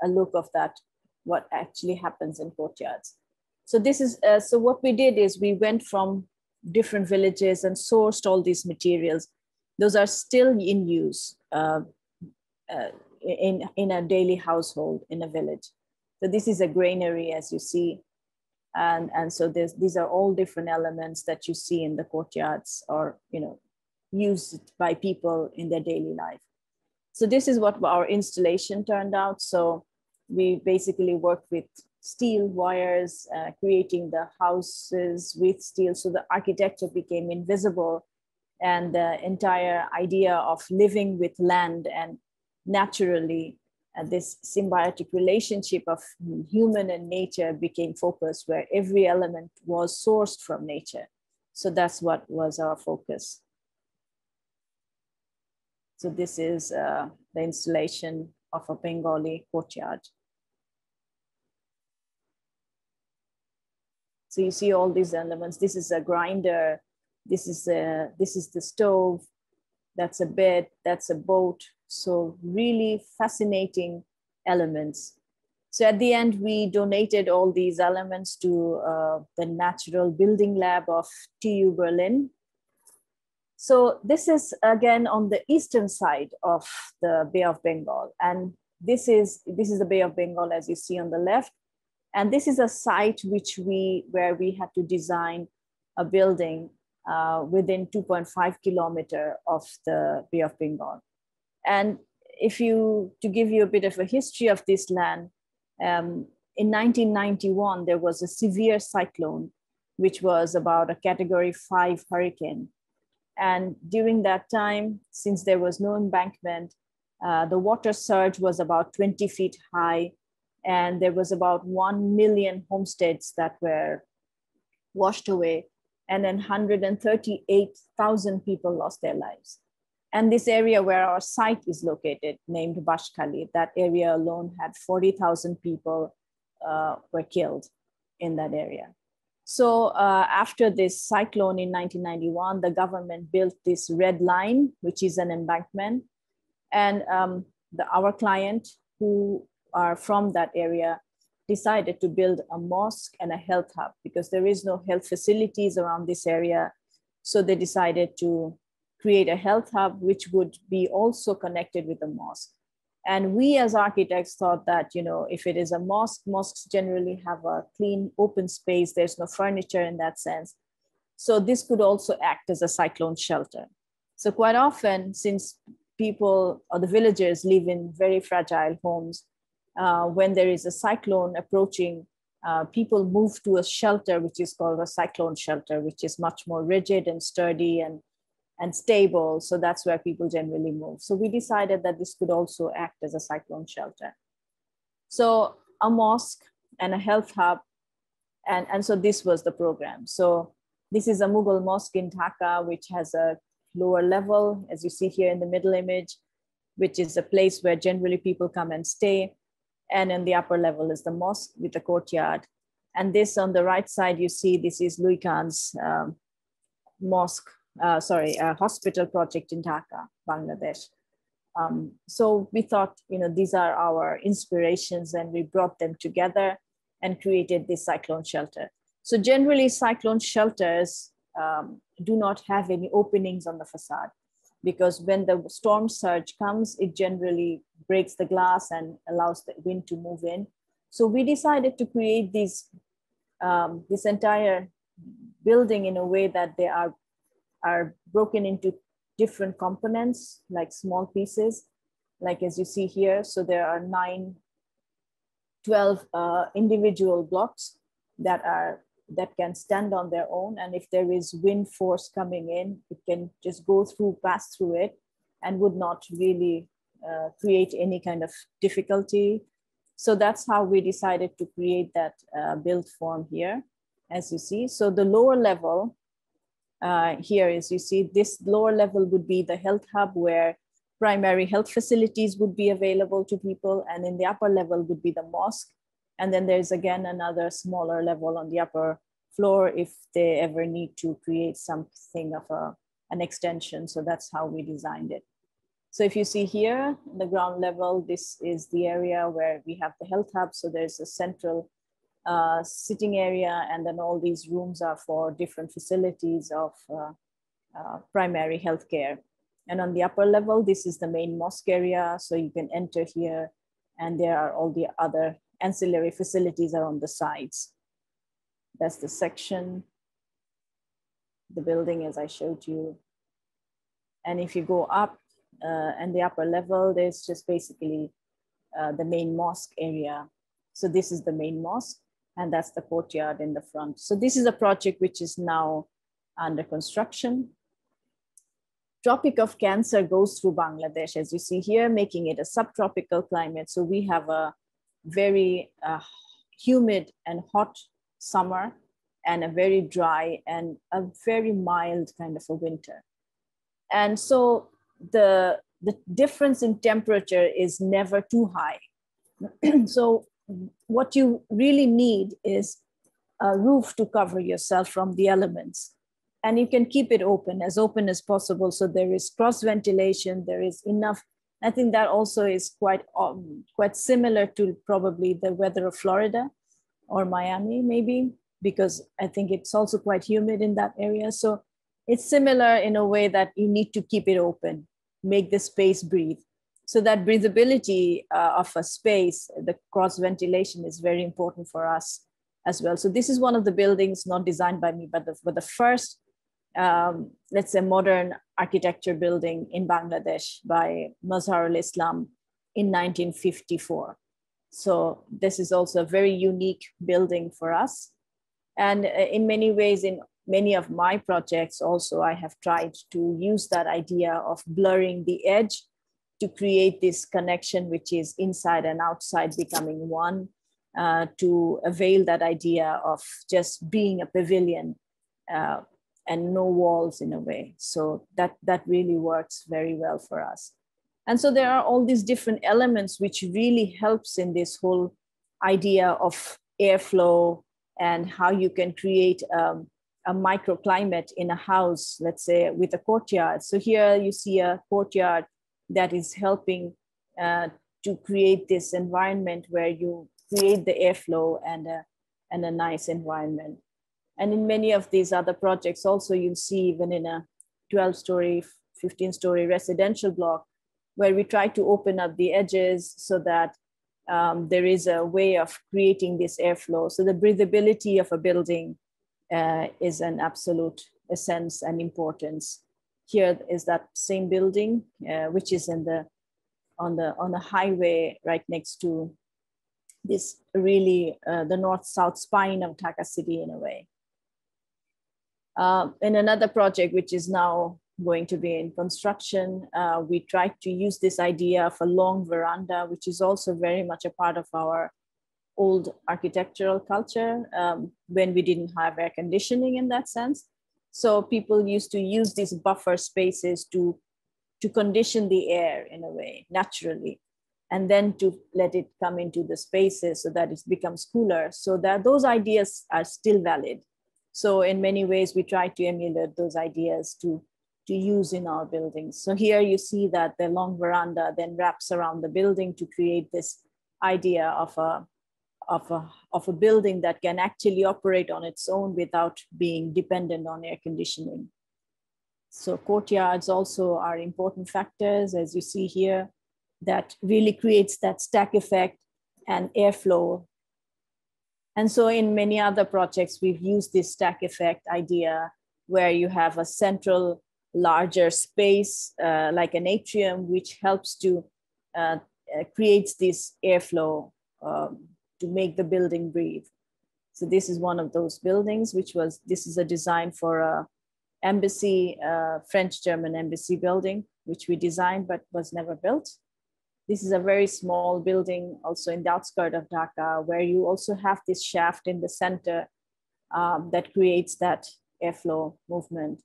a look of that, what actually happens in courtyards. So this is, uh, so what we did is we went from different villages and sourced all these materials. Those are still in use uh, uh, in, in a daily household in a village. So this is a granary as you see. And, and so these are all different elements that you see in the courtyards or, you know, used by people in their daily life. So this is what our installation turned out. So we basically worked with steel wires, uh, creating the houses with steel. So the architecture became invisible and the entire idea of living with land and naturally uh, this symbiotic relationship of human and nature became focused where every element was sourced from nature. So that's what was our focus. So this is uh, the installation of a Bengali courtyard. So you see all these elements. This is a grinder. This is a, this is the stove. That's a bed. That's a boat. So really fascinating elements. So at the end, we donated all these elements to uh, the Natural Building Lab of TU Berlin. So this is again on the eastern side of the Bay of Bengal. And this is, this is the Bay of Bengal as you see on the left. And this is a site which we, where we had to design a building uh, within 2.5 kilometer of the Bay of Bengal. And if you, to give you a bit of a history of this land, um, in 1991, there was a severe cyclone, which was about a category five hurricane. And during that time, since there was no embankment, uh, the water surge was about 20 feet high and there was about 1 million homesteads that were washed away and then 138,000 people lost their lives. And this area where our site is located, named Banshkhali, that area alone had 40,000 people uh, were killed in that area. So uh, after this cyclone in 1991, the government built this red line, which is an embankment. And um, the, our client, who are from that area decided to build a mosque and a health hub because there is no health facilities around this area. So they decided to create a health hub which would be also connected with the mosque. And we as architects thought that, you know, if it is a mosque, mosques generally have a clean open space. There's no furniture in that sense. So this could also act as a cyclone shelter. So quite often, since people or the villagers live in very fragile homes, uh, when there is a cyclone approaching, uh, people move to a shelter, which is called a cyclone shelter, which is much more rigid and sturdy and, and stable. So that's where people generally move. So we decided that this could also act as a cyclone shelter. So a mosque and a health hub. And, and so this was the program. So this is a Mughal mosque in Dhaka, which has a lower level, as you see here in the middle image, which is a place where generally people come and stay. And in the upper level is the mosque with the courtyard. And this on the right side, you see this is Louis Kahn's um, mosque, uh, sorry, a hospital project in Dhaka, Bangladesh. Um, so we thought, you know, these are our inspirations and we brought them together and created this cyclone shelter. So generally cyclone shelters um, do not have any openings on the facade because when the storm surge comes, it generally breaks the glass and allows the wind to move in. So we decided to create these, um, this entire building in a way that they are, are broken into different components, like small pieces, like as you see here. So there are nine, 12 uh, individual blocks that are that can stand on their own. And if there is wind force coming in, it can just go through, pass through it, and would not really uh, create any kind of difficulty. So that's how we decided to create that uh, build form here, as you see. So the lower level uh, here is you see this lower level would be the health hub where primary health facilities would be available to people. And in the upper level would be the mosque. And then there's again another smaller level on the upper floor if they ever need to create something of a, an extension. So that's how we designed it. So if you see here, the ground level, this is the area where we have the health hub. So there's a central uh, sitting area, and then all these rooms are for different facilities of uh, uh, primary healthcare. And on the upper level, this is the main mosque area. So you can enter here, and there are all the other ancillary facilities are on the sides. That's the section, the building as I showed you. And if you go up uh, and the upper level, there's just basically uh, the main mosque area. So this is the main mosque and that's the courtyard in the front. So this is a project which is now under construction. Tropic of Cancer goes through Bangladesh, as you see here, making it a subtropical climate. So we have a very uh, humid and hot summer and a very dry and a very mild kind of a winter. And so the, the difference in temperature is never too high. so what you really need is a roof to cover yourself from the elements. And you can keep it open, as open as possible. So there is cross ventilation, there is enough. I think that also is quite, um, quite similar to probably the weather of Florida or Miami, maybe, because I think it's also quite humid in that area. So it's similar in a way that you need to keep it open, make the space breathe. So that breathability uh, of a space, the cross ventilation is very important for us as well. So this is one of the buildings not designed by me, but the, but the first, um, let's say, modern architecture building in Bangladesh by Muzharul Islam in 1954. So this is also a very unique building for us. And uh, in many ways, in many of my projects also, I have tried to use that idea of blurring the edge to create this connection, which is inside and outside becoming one, uh, to avail that idea of just being a pavilion uh, and no walls in a way. So that, that really works very well for us. And so there are all these different elements which really helps in this whole idea of airflow and how you can create um, a microclimate in a house, let's say with a courtyard. So here you see a courtyard that is helping uh, to create this environment where you create the airflow and a, and a nice environment. And in many of these other projects also you'll see even in a 12 story, 15 story residential block, where we try to open up the edges so that um, there is a way of creating this airflow. So the breathability of a building uh, is an absolute essence and importance. Here is that same building, uh, which is in the on the on the highway right next to this really uh, the north-south spine of Dhaka city in a way. Uh, in another project, which is now going to be in construction. Uh, we tried to use this idea of a long veranda, which is also very much a part of our old architectural culture um, when we didn't have air conditioning in that sense. So people used to use these buffer spaces to, to condition the air in a way, naturally, and then to let it come into the spaces so that it becomes cooler. So that those ideas are still valid. So in many ways, we try to emulate those ideas to to use in our buildings. So here you see that the long veranda then wraps around the building to create this idea of a, of a, of a building that can actually operate on its own without being dependent on air conditioning. So courtyards also are important factors, as you see here, that really creates that stack effect and airflow And so in many other projects, we've used this stack effect idea where you have a central larger space uh, like an atrium, which helps to uh, uh, creates this airflow um, to make the building breathe. So this is one of those buildings, which was, this is a design for a embassy, French-German embassy building, which we designed but was never built. This is a very small building also in the outskirts of Dhaka, where you also have this shaft in the center um, that creates that airflow movement.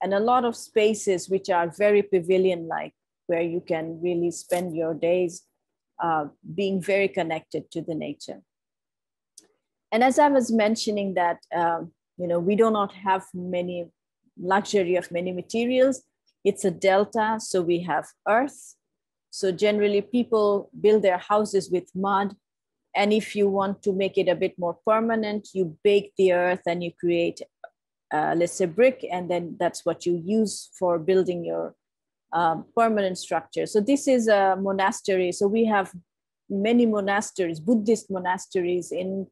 And a lot of spaces which are very pavilion-like, where you can really spend your days uh, being very connected to the nature. And as I was mentioning that, um, you know, we do not have many luxury of many materials. It's a delta, so we have earth. So generally people build their houses with mud. And if you want to make it a bit more permanent, you bake the earth and you create, uh, let's say brick, and then that's what you use for building your um, permanent structure. So this is a monastery. So we have many monasteries, Buddhist monasteries in,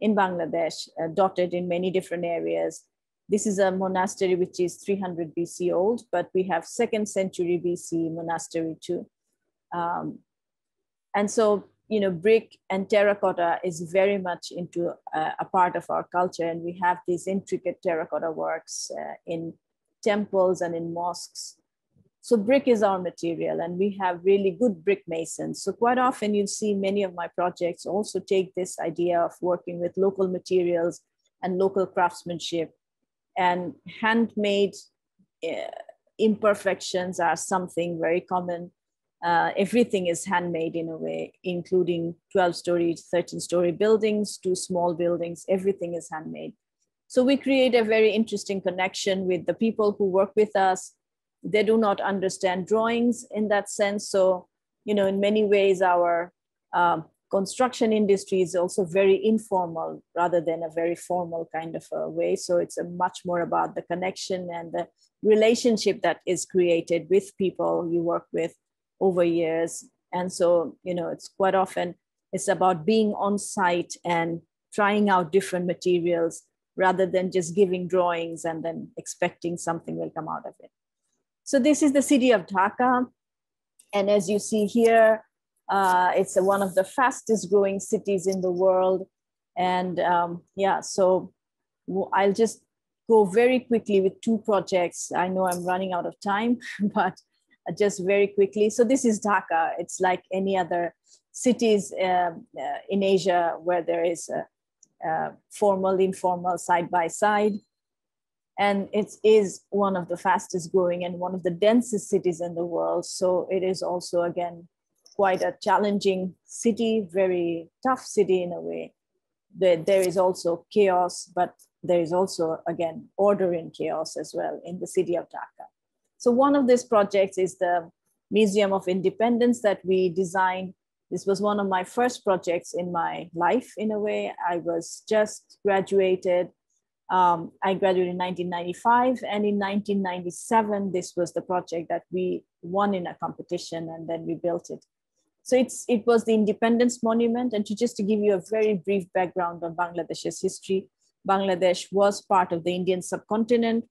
in Bangladesh, uh, dotted in many different areas. This is a monastery which is 300 BC old, but we have second century BC monastery too. Um, and so, you know, brick and terracotta is very much into uh, a part of our culture. And we have these intricate terracotta works uh, in temples and in mosques. So brick is our material and we have really good brick masons. So quite often you'll see many of my projects also take this idea of working with local materials and local craftsmanship and handmade uh, imperfections are something very common. Uh, everything is handmade in a way, including 12 story, 13 story buildings to small buildings, everything is handmade. So we create a very interesting connection with the people who work with us. They do not understand drawings in that sense. So, you know, in many ways, our um, construction industry is also very informal rather than a very formal kind of a way. So it's a much more about the connection and the relationship that is created with people you work with over years. And so, you know, it's quite often it's about being on site and trying out different materials rather than just giving drawings and then expecting something will come out of it. So this is the city of Dhaka. And as you see here, uh, it's a, one of the fastest growing cities in the world. And um, yeah, so I'll just go very quickly with two projects. I know I'm running out of time, but just very quickly. So this is Dhaka. It's like any other cities uh, uh, in Asia where there is a, a formal, informal, side by side. And it is one of the fastest growing and one of the densest cities in the world. So it is also, again, quite a challenging city, very tough city in a way. There, there is also chaos, but there is also, again, order in chaos as well in the city of Dhaka. So one of these projects is the Museum of Independence that we designed. This was one of my first projects in my life, in a way. I was just graduated. Um, I graduated in 1995, and in 1997, this was the project that we won in a competition, and then we built it. So it's, it was the Independence Monument. And to just to give you a very brief background on Bangladesh's history, Bangladesh was part of the Indian subcontinent,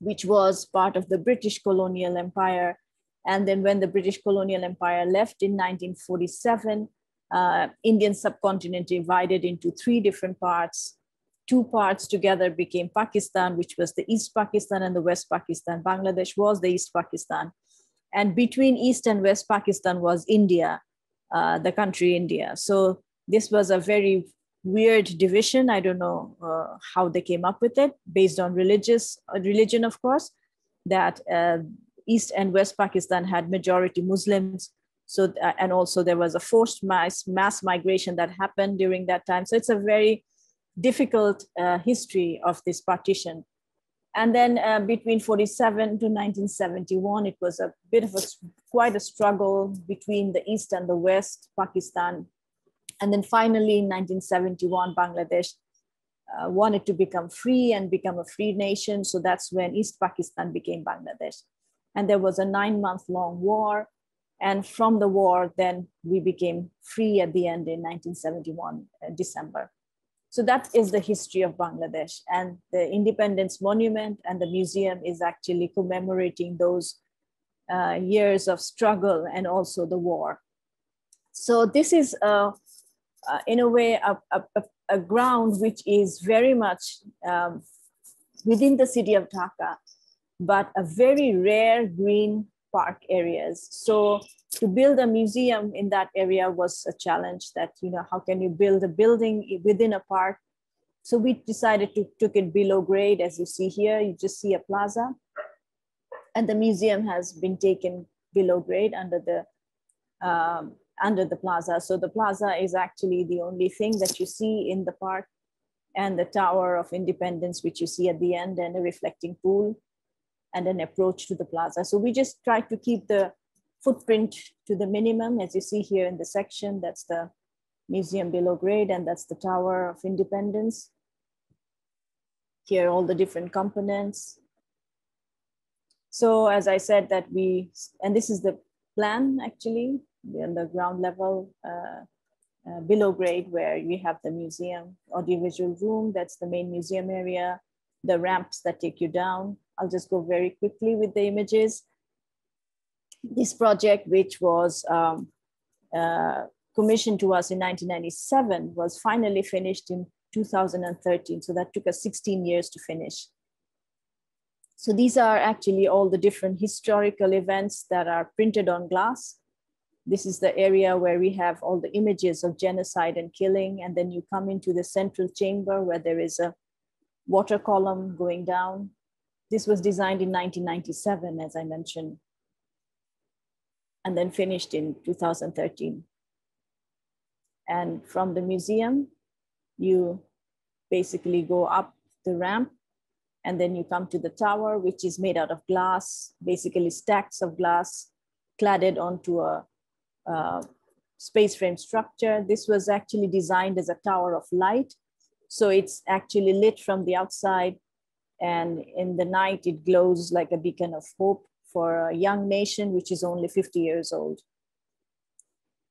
which was part of the British colonial empire. And then when the British colonial empire left in 1947, uh, Indian subcontinent divided into three different parts. Two parts together became Pakistan, which was the East Pakistan and the West Pakistan. Bangladesh was the East Pakistan. And between East and West Pakistan was India, uh, the country India. So this was a very weird division. I don't know uh, how they came up with it, based on religious uh, religion, of course. That uh, East and West Pakistan had majority Muslims. So uh, and also there was a forced mass mass migration that happened during that time. So it's a very difficult uh, history of this partition. And then uh, between 47 to 1971, it was a bit of a, quite a struggle between the East and the West, Pakistan. And then finally in 1971, Bangladesh uh, wanted to become free and become a free nation. So that's when East Pakistan became Bangladesh. And there was a nine month long war. And from the war, then we became free at the end in 1971, uh, December. So that is the history of Bangladesh. And the Independence Monument and the museum is actually commemorating those uh, years of struggle and also the war. So this is, uh, uh, in a way, a, a, a, ground which is very much um, within the city of Dhaka, but a very rare green park areas. So to build a museum in that area was a challenge that, you know, how can you build a building within a park? So we decided to took it below grade, as you see here, you just see a plaza. And the museum has been taken below grade under the um, under the plaza. So the plaza is actually the only thing that you see in the park and the Tower of Independence, which you see at the end and a reflecting pool and an approach to the plaza. So we just try to keep the footprint to the minimum, as you see here in the section, that's the museum below grade and that's the Tower of Independence. Here, all the different components. So as I said that we, and this is the plan actually, on the ground level uh, uh, below grade where we have the museum audiovisual room, that's the main museum area, the ramps that take you down. I'll just go very quickly with the images. This project, which was um, uh, commissioned to us in 1997, was finally finished in 2013. So that took us 16 years to finish. So these are actually all the different historical events that are printed on glass. This is the area where we have all the images of genocide and killing. And then you come into the central chamber where there is a water column going down. This was designed in 1997, as I mentioned, and then finished in 2013. And from the museum, you basically go up the ramp and then you come to the tower, which is made out of glass, basically stacks of glass cladded onto a uh, space frame structure. This was actually designed as a tower of light. So it's actually lit from the outside and in the night it glows like a beacon of hope for a young nation which is only 50 years old.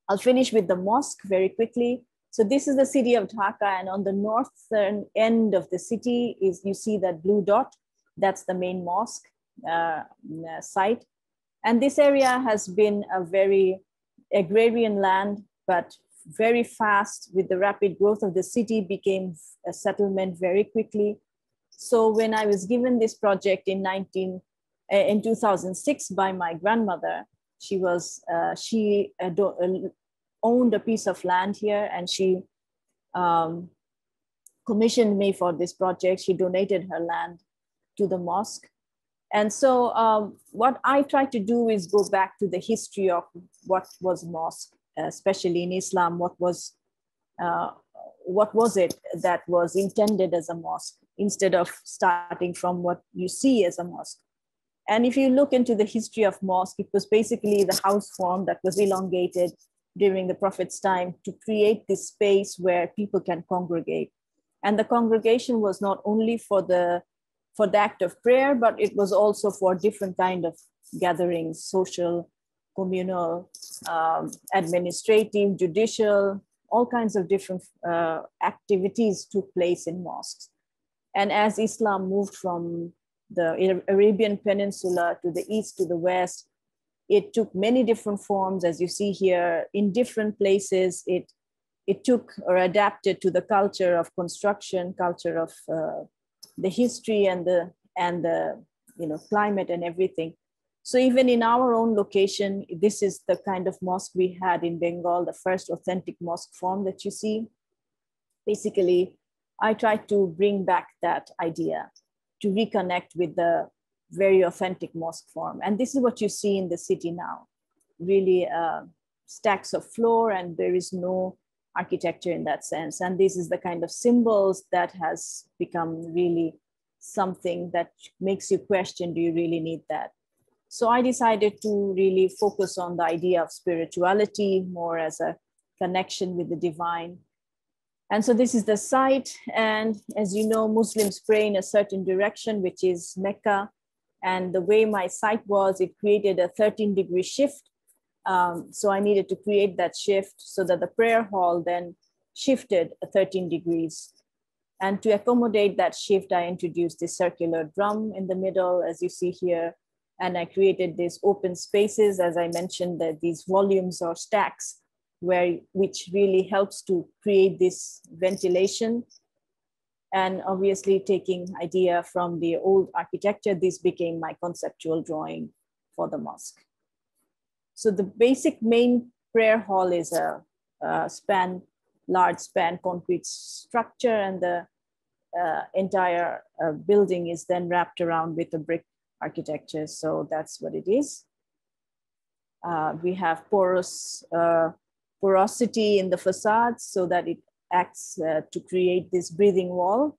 I'll finish with the mosque very quickly. So this is the city of Dhaka and on the northern end of the city is you see that blue dot, that's the main mosque uh, site. And this area has been a very agrarian land, but very fast with the rapid growth of the city became a settlement very quickly. So when I was given this project in 19, uh, in 2006 by my grandmother, she was, uh, she uh, owned a piece of land here and she um, commissioned me for this project. She donated her land to the mosque. And so um, what I try to do is go back to the history of what was mosque, especially in Islam, what was, uh, what was it that was intended as a mosque instead of starting from what you see as a mosque. And if you look into the history of mosque, it was basically the house form that was elongated during the Prophet's time to create this space where people can congregate. And the congregation was not only for the for the act of prayer, but it was also for different kind of gatherings, social, communal, um, administrative, judicial, all kinds of different uh, activities took place in mosques. And as Islam moved from the Arabian Peninsula to the east to the west, it took many different forms, as you see here, in different places. It it took or adapted to the culture of construction, culture of uh, the history and the and the you know climate and everything. So even in our own location this is the kind of mosque we had in bengal the first authentic mosque form that you see. Basically i tried to bring back that idea to reconnect with the very authentic mosque form and this is what you see in the city now really uh, stacks of floor and there is no architecture in that sense. And this is the kind of symbols that has become really something that makes you question, do you really need that? So I decided to really focus on the idea of spirituality more as a connection with the divine. And so this is the site. And as you know, Muslims pray in a certain direction, which is Mecca. And the way my site was, it created a 13 degree shift um, so I needed to create that shift so that the prayer hall then shifted 13 degrees. And to accommodate that shift, I introduced the circular drum in the middle, as you see here. And I created these open spaces, as I mentioned, that these volumes or stacks, where which really helps to create this ventilation. And obviously taking idea from the old architecture, this became my conceptual drawing for the mosque. So the basic main prayer hall is a, a span large span concrete structure and the uh, entire uh, building is then wrapped around with a brick architecture. So that's what it is. Uh, we have porous uh, porosity in the facades so that it acts uh, to create this breathing wall.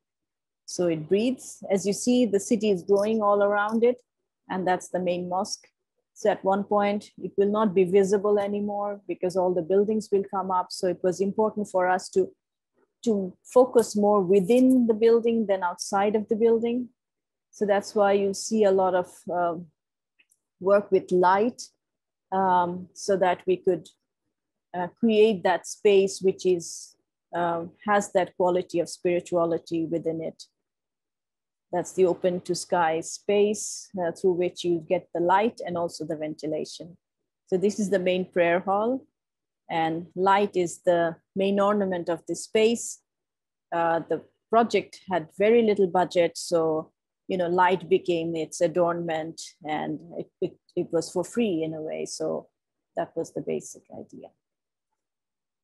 So it breathes. As you see, the city is growing all around it, and that's the main mosque. So at one point, it will not be visible anymore because all the buildings will come up. So it was important for us to, to focus more within the building than outside of the building. So that's why you see a lot of um, work with light um, so that we could uh, create that space which is um, has that quality of spirituality within it. That's the open to sky space uh, through which you get the light and also the ventilation. So this is the main prayer hall and light is the main ornament of the space. Uh, the project had very little budget, so you know light became its adornment and it, it, it was for free in a way. So that was the basic idea.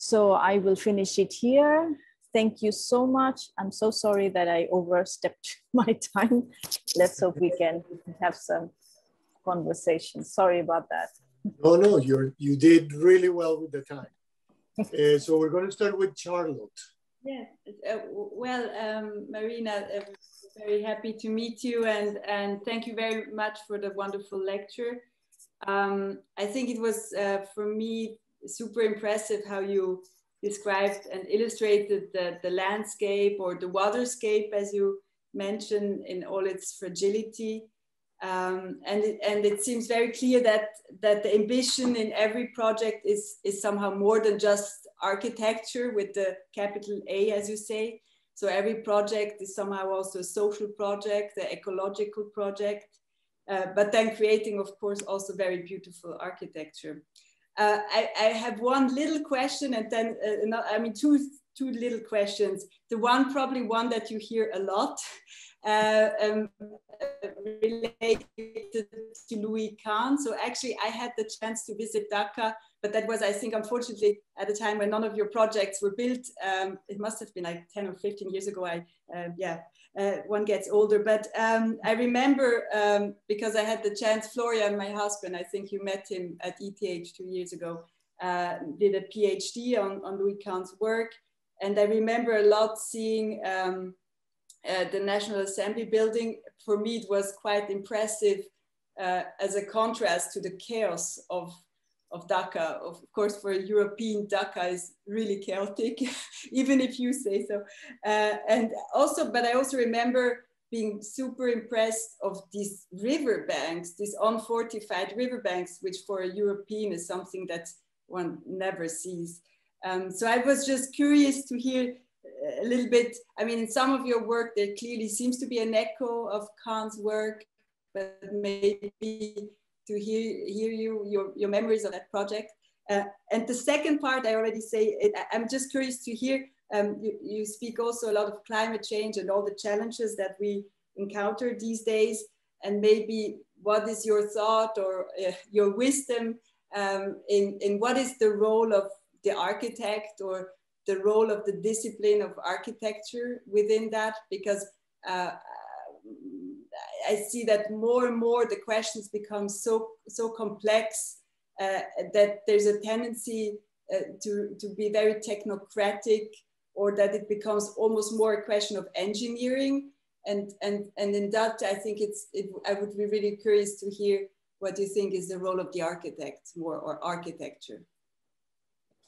So I will finish it here. Thank you so much. I'm so sorry that I overstepped my time. Let's hope we can have some conversation. Sorry about that. No, no, you're you did really well with the time. uh, so we're going to start with Charlotte. Yeah, uh, well, um, Marina, uh, very happy to meet you and, and thank you very much for the wonderful lecture. Um, I think it was uh, for me super impressive how you described and illustrated the, the landscape or the waterscape, as you mentioned, in all its fragility. Um, and, it, and it seems very clear that, that the ambition in every project is, is somehow more than just architecture with the capital A, as you say. So every project is somehow also a social project, an ecological project, uh, but then creating, of course, also very beautiful architecture. Uh, I, I, have one little question and then, uh, I mean, two, two little questions. The one, probably one that you hear a lot, uh, um, related to Louis Kahn. So actually I had the chance to visit Dhaka, but that was, I think, unfortunately, at a time when none of your projects were built. Um, it must have been like 10 or 15 years ago. I, uh, yeah, uh, one gets older. But um, I remember um, because I had the chance, Florian, my husband, I think you met him at ETH two years ago, uh, did a PhD on, on Louis Kahn's work. And I remember a lot seeing um, uh, the National Assembly building. For me, it was quite impressive uh, as a contrast to the chaos of of Dhaka. Of course, for a European, Dhaka is really chaotic, even if you say so. Uh, and also, but I also remember being super impressed of these river banks, these unfortified river banks, which for a European is something that one never sees. Um, so I was just curious to hear a little bit. I mean, in some of your work, there clearly seems to be an echo of Kahn's work, but maybe to hear, hear you, your, your memories of that project. Uh, and the second part, I already say, it, I'm just curious to hear, um, you, you speak also a lot of climate change and all the challenges that we encounter these days. And maybe what is your thought or uh, your wisdom um, in, in what is the role of the architect or the role of the discipline of architecture within that? Because uh, I see that more and more the questions become so so complex uh, that there's a tendency uh, to to be very technocratic, or that it becomes almost more a question of engineering. And and and in that, I think it's it, I would be really curious to hear what you think is the role of the architect more or architecture.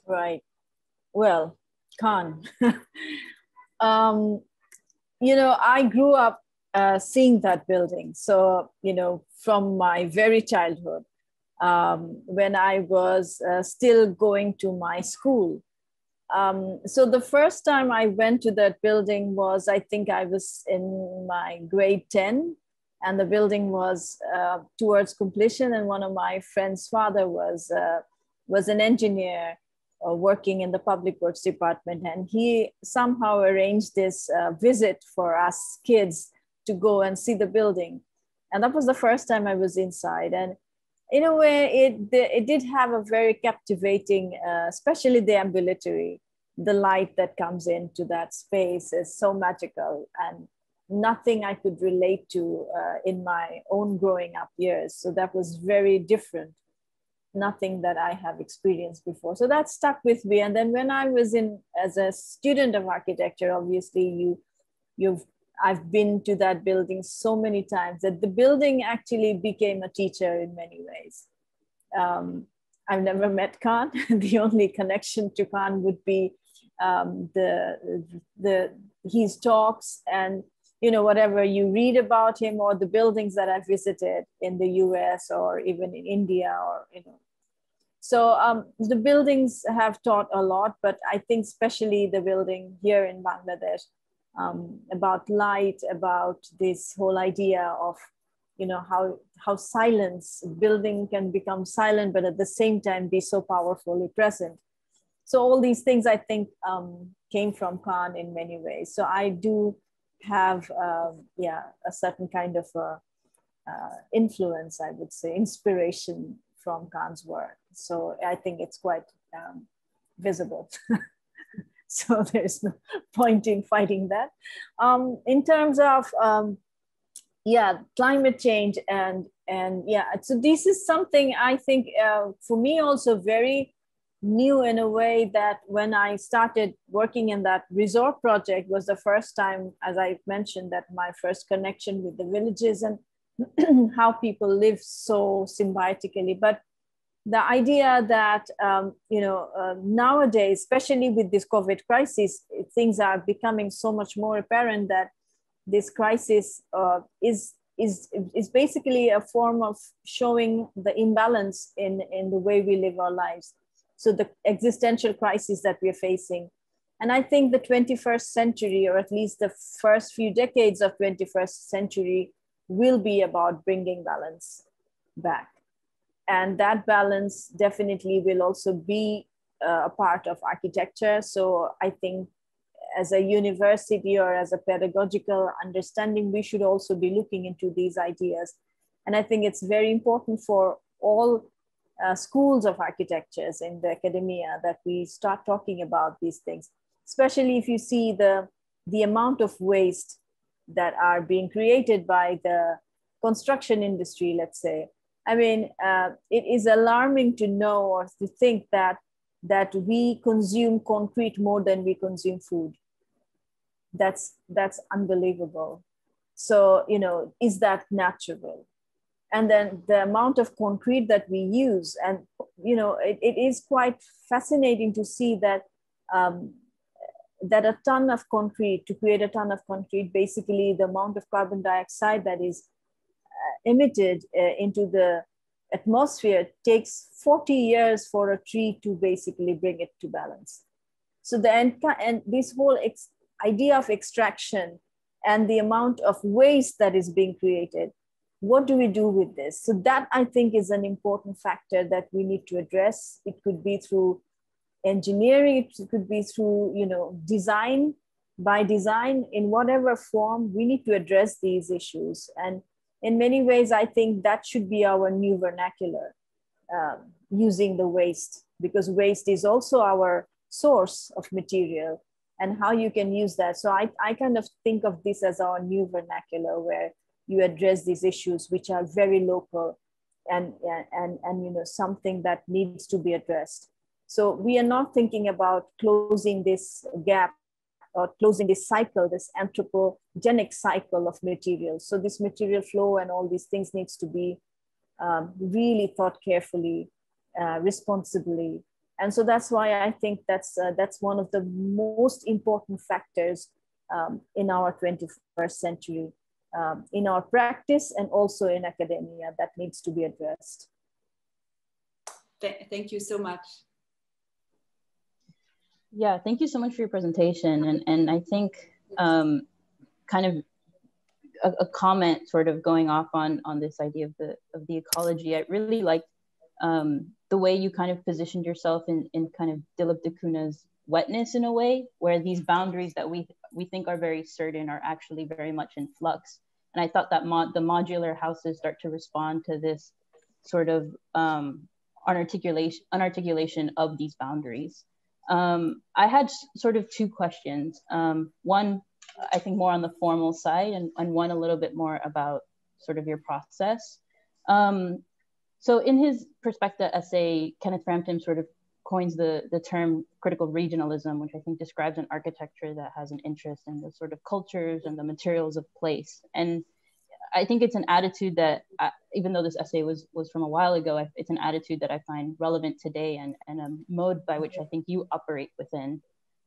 Right. Well, Kahn. um, you know, I grew up uh, seeing that building. So, you know, from my very childhood, um, when I was uh, still going to my school, um, so the first time I went to that building was, I think I was in my grade 10 and the building was uh, towards completion and one of my friend's father was, uh, was an engineer working in the public works department and he somehow arranged this uh, visit for us kids to go and see the building. And that was the first time I was inside. And in a way, it, it did have a very captivating, uh, especially the ambulatory. The light that comes into that space is so magical and nothing I could relate to uh, in my own growing up years. So that was very different, nothing that I have experienced before. So that stuck with me. And then when I was in as a student of architecture, obviously you you've I've been to that building so many times that the building actually became a teacher in many ways. Um, I've never met Kahn. the only connection to Kahn would be um, the the his talks and you know whatever you read about him or the buildings that I visited in the U.S. or even in India or you know. So um, the buildings have taught a lot, but I think especially the building here in Bangladesh um, about light, about this whole idea of, you know, how, how silence, building can become silent, but at the same time be so powerfully present. So all these things I think um, came from Kahn in many ways. So I do have, um, yeah, a certain kind of uh, uh, influence, I would say, inspiration from Kahn's work. So I think it's quite um, visible. so there's no point in fighting that. Um, in terms of um, yeah, climate change and and yeah, so this is something I think uh, for me also very new in a way that when I started working in that resort project was the first time, as I mentioned, that my first connection with the villages and how people live so symbiotically. But the idea that um, you know uh, nowadays, especially with this COVID crisis, things are becoming so much more apparent that this crisis uh, is is is basically a form of showing the imbalance in in the way we live our lives. So the existential crisis that we're facing, and I think the 21st century, or at least the first few decades of 21st century, will be about bringing balance back. And that balance definitely will also be uh, a part of architecture. So i think as a university or as a pedagogical understanding we should also be looking into these ideas. And i think it's very important for all uh, schools of architectures in the academia that we start talking about these things especially if you see the the amount of waste that are being created by the construction industry let's say I mean, uh, it is alarming to know or to think that that we consume concrete more than we consume food. That's that's unbelievable. So you know, is that natural? And then the amount of concrete that we use, and you know, it, it is quite fascinating to see that um, that a ton of concrete to create a ton of concrete, basically the amount of carbon dioxide that is emitted uh, into the atmosphere takes 40 years for a tree to basically bring it to balance. So the and this whole idea of extraction and the amount of waste that is being created, what do we do with this? So that I think is an important factor that we need to address. It could be through engineering, it could be through, you know, design, by design in whatever form, we need to address these issues. And in many ways, I think that should be our new vernacular, um, using the waste, because waste is also our source of material and how you can use that. So I, I kind of think of this as our new vernacular where you address these issues which are very local and, and, and you know, something that needs to be addressed. So we are not thinking about closing this gap or closing this cycle, this anthropogenic cycle of materials. So this material flow and all these things needs to be um, really thought carefully, uh, responsibly. And so that's why I think that's, uh, that's one of the most important factors um, in our 21st century, um, in our practice and also in academia that needs to be addressed. Th thank you so much. Yeah, thank you so much for your presentation. And, and I think um, kind of a, a, comment sort of going off on, on this idea of the, of the ecology, I really liked um, the way you kind of positioned yourself in, in kind of Dilip da Cunha's wetness in a way, where these boundaries that we, we think are very certain are actually very much in flux. And I thought that the modular houses start to respond to this sort of um, unarticulation, unarticulation of these boundaries. Um, I had sort of two questions. Um, one, I think more on the formal side, and, and one a little bit more about sort of your process. Um, so in his Perspecta essay, Kenneth Frampton sort of coins the, the term critical regionalism, which I think describes an architecture that has an interest in the sort of cultures and the materials of place. And I think it's an attitude that, I, even though this essay was was from a while ago, it's an attitude that I find relevant today and, and a mode by which I think you operate within.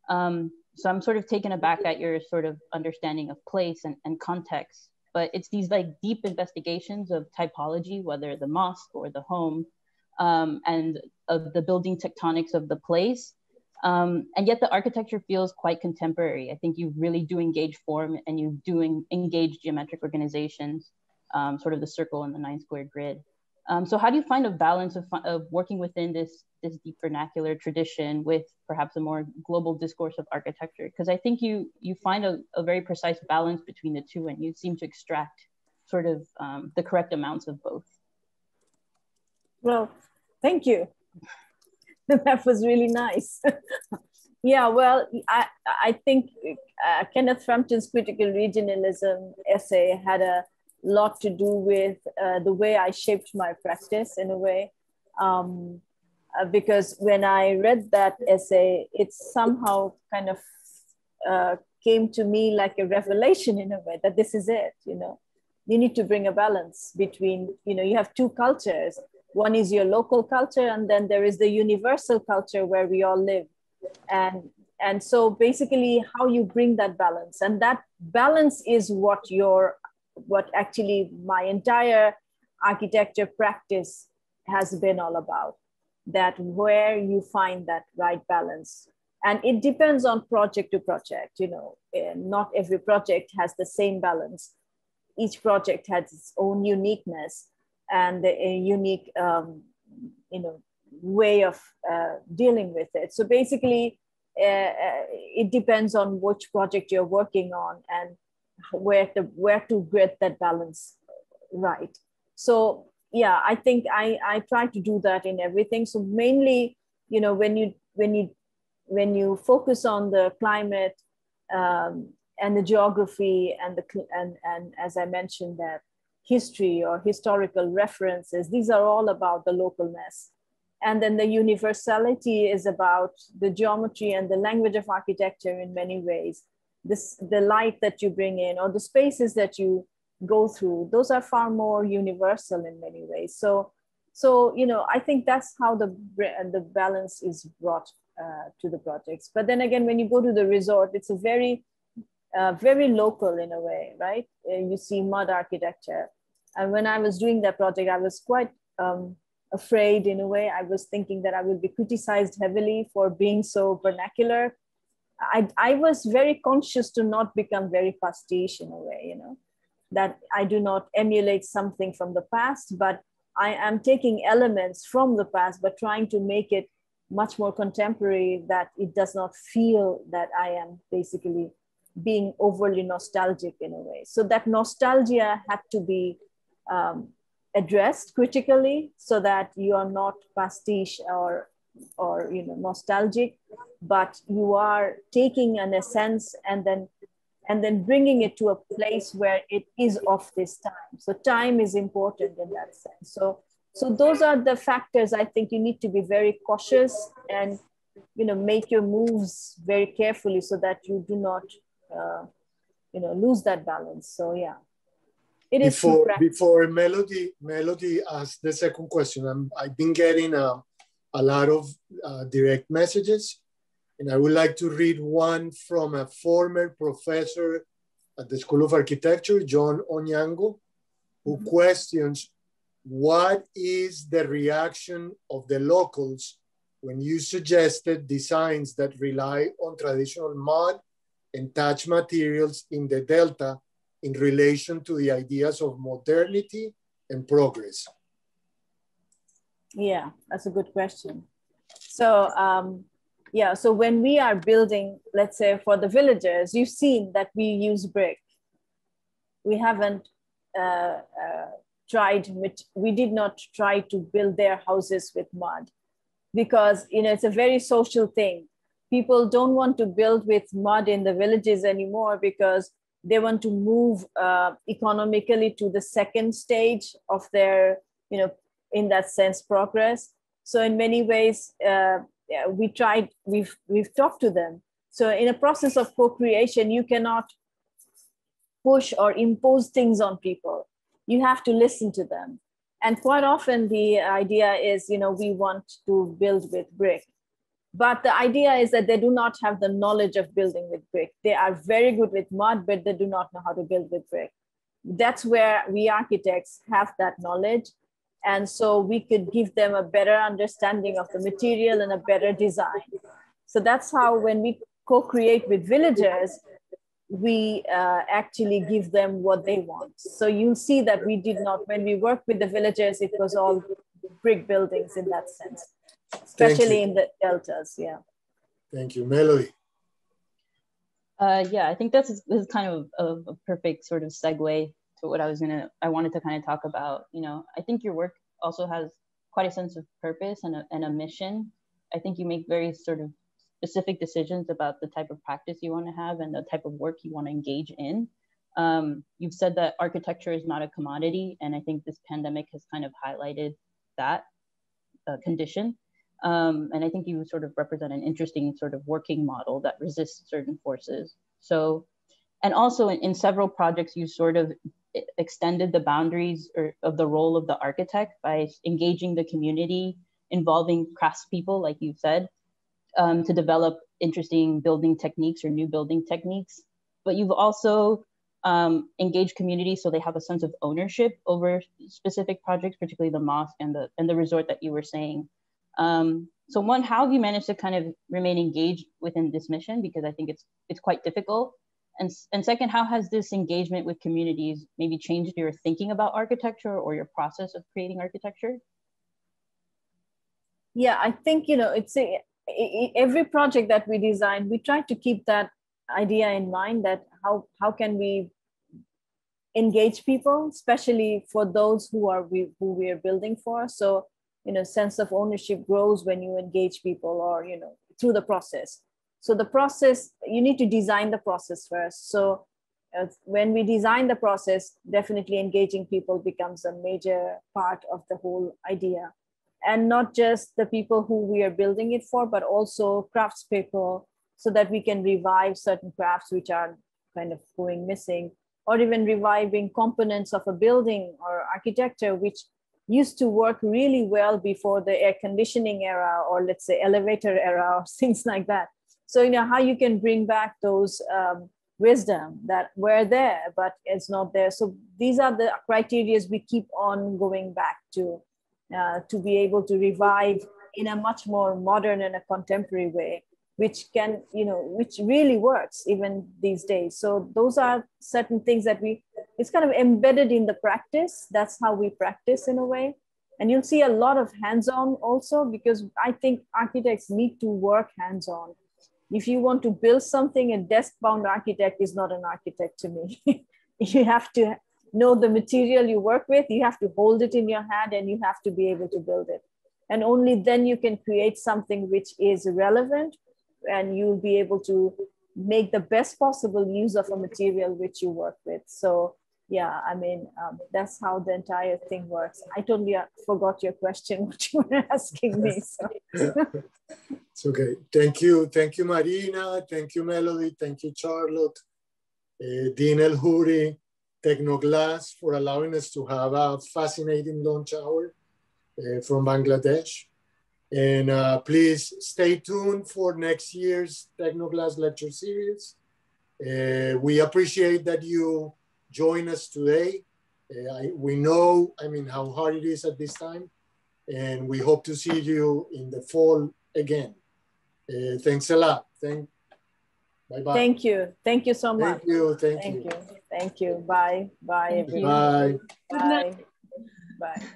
Um, so I'm sort of taken aback at your sort of understanding of place and, and context, but it's these like deep investigations of typology, whether the mosque or the home, um, and of the building tectonics of the place um, and yet the architecture feels quite contemporary. I think you really do engage form and you do engage geometric organizations, um, sort of the circle and the nine square grid. Um, so how do you find a balance of, of working within this, this deep vernacular tradition with perhaps a more global discourse of architecture? Because I think you, you find a, a, very precise balance between the two and you seem to extract sort of um, the correct amounts of both. Well, thank you. that was really nice. yeah, well, I, I think uh, Kenneth Frampton's critical regionalism essay had a lot to do with uh, the way I shaped my practice in a way. Um, uh, because when I read that essay, it somehow kind of uh, came to me like a revelation in a way that this is it, you know. You need to bring a balance between, you know, you have two cultures one is your local culture, and then there is the universal culture where we all live. And, and so basically how you bring that balance. And that balance is what your, what actually my entire architecture practice has been all about. That where you find that right balance and it depends on project to project you know eh, not every project has the same balance each project has its own uniqueness and a unique um, you know way of uh, dealing with it. So basically uh, uh, it depends on which project you're working on and where to where to get that balance right. So yeah i think i i try to do that in everything. So mainly you know when you when you when you focus on the climate um, and the geography and the and and as i mentioned that history or historical references. These are all about the localness. And then the universality is about the geometry and the language of architecture in many ways. This, the light that you bring in or the spaces that you go through, those are far more universal in many ways. So, so you know, I think that's how the, the balance is brought uh, to the projects. But then again, when you go to the resort, it's a very, uh, very local in a way, right? Uh, you see mud architecture and when I was doing that project, I was quite um, afraid in a way. I was thinking that I would be criticized heavily for being so vernacular. I, I was very conscious to not become very pastiche in a way, you know, that I do not emulate something from the past, but I am taking elements from the past, but trying to make it much more contemporary that it does not feel that I am basically being overly nostalgic in a way. So that nostalgia had to be um, addressed critically so that you are not pastiche or or you know nostalgic but you are taking an essence and then and then bringing it to a place where it is of this time. So time is important in that sense. So so those are the factors i think you need to be very cautious and you know make your moves very carefully so that you do not uh, you know lose that balance. So yeah it is before before Melody Melody asked the second question. I'm, I've been getting a, um, a lot of uh, direct messages, and I would like to read one from a former professor at the School of Architecture, John Onyango, who mm -hmm. questions what is the reaction of the locals when you suggested designs that rely on traditional mud and thatch materials in the Delta in relation to the ideas of modernity and progress? Yeah, that's a good question. So, um, yeah, so when we are building, let's say for the villagers, you've seen that we use brick. We haven't uh, uh, tried, we did not try to build their houses with mud because, you know, it's a very social thing. People don't want to build with mud in the villages anymore because they want to move uh, economically to the second stage of their, you know, in that sense, progress. So in many ways, uh, we tried, we've, we've talked to them. So in a process of co-creation, you cannot push or impose things on people. You have to listen to them. And quite often the idea is, you know, we want to build with brick. But the idea is that they do not have the knowledge of building with brick. They are very good with mud, but they do not know how to build with brick. That's where we architects have that knowledge. And so we could give them a better understanding of the material and a better design. So that's how when we co-create with villagers, we uh, actually give them what they want. So you'll see that we did not, when we worked with the villagers, it was all brick buildings in that sense, especially in the deltas, yeah. Thank you. Melody. Uh, yeah, I think that's this is kind of a, a, perfect sort of segue to what I was gonna, I wanted to kind of talk about. You know, I think your work also has quite a sense of purpose and a, and a mission. I think you make very sort of specific decisions about the type of practice you want to have and the type of work you want to engage in. Um, you've said that architecture is not a commodity, and I think this pandemic has kind of highlighted that uh, condition. Um, and I think you sort of represent an interesting sort of working model that resists certain forces. So, and also in, in several projects, you sort of extended the boundaries or, of the role of the architect by engaging the community, involving craftspeople, like you said, um, to develop interesting building techniques or new building techniques. But you've also um, engaged communities so they have a sense of ownership over specific projects, particularly the mosque and the and the resort that you were saying. Um, so one, how have you managed to kind of remain engaged within this mission? Because I think it's it's quite difficult. And, and second, how has this engagement with communities maybe changed your thinking about architecture or your process of creating architecture? Yeah, I think, you know, it's a, every project that we design, we try to keep that idea in mind that how, how can we engage people, especially for those who are we, who we are building for. So, you know, sense of ownership grows when you engage people or, you know, through the process. So the process, you need to design the process first. So uh, when we design the process, definitely engaging people becomes a major part of the whole idea and not just the people who we are building it for, but also craftspeople so that we can revive certain crafts which are kind of going missing, or even reviving components of a building or architecture which used to work really well before the air conditioning era or let's say elevator era or things like that. So you know how you can bring back those um, wisdom that were there, but it's not there. So these are the criteria we keep on going back to uh, to be able to revive in a much more modern and a contemporary way which can you know which really works even these days. So those are certain things that we it's kind of embedded in the practice. That's how we practice in a way. And you'll see a lot of hands-on also because i think architects need to work hands-on. If you want to build something a desk-bound architect is not an architect to me. You have to know the material you work with, you have to hold it in your hand and you have to be able to build it. And only then you can create something which is relevant and you'll be able to make the best possible use of a material which you work with. So yeah, I mean, um, that's how the entire thing works. I totally uh, forgot your question, what you were asking me. So. it's okay. Thank you. Thank you, Marina. Thank you, Melody. Thank you, Charlotte. Uh, Dean El Huri. Tecnoglass for allowing us to have a fascinating launch hour uh, from Bangladesh. And uh, please stay tuned for next year's Tecnoglass lecture series. Uh, we appreciate that you join us today. Uh, I, we know, I mean, how hard it is at this time. And we hope to see you in the fall again. Uh, thanks a lot. Thank, bye bye. Thank you. Thank you so much. Thank you. Thank, Thank you. you. Thank you. Bye. Bye, Thank you. everyone. Bye. Bye. Bye.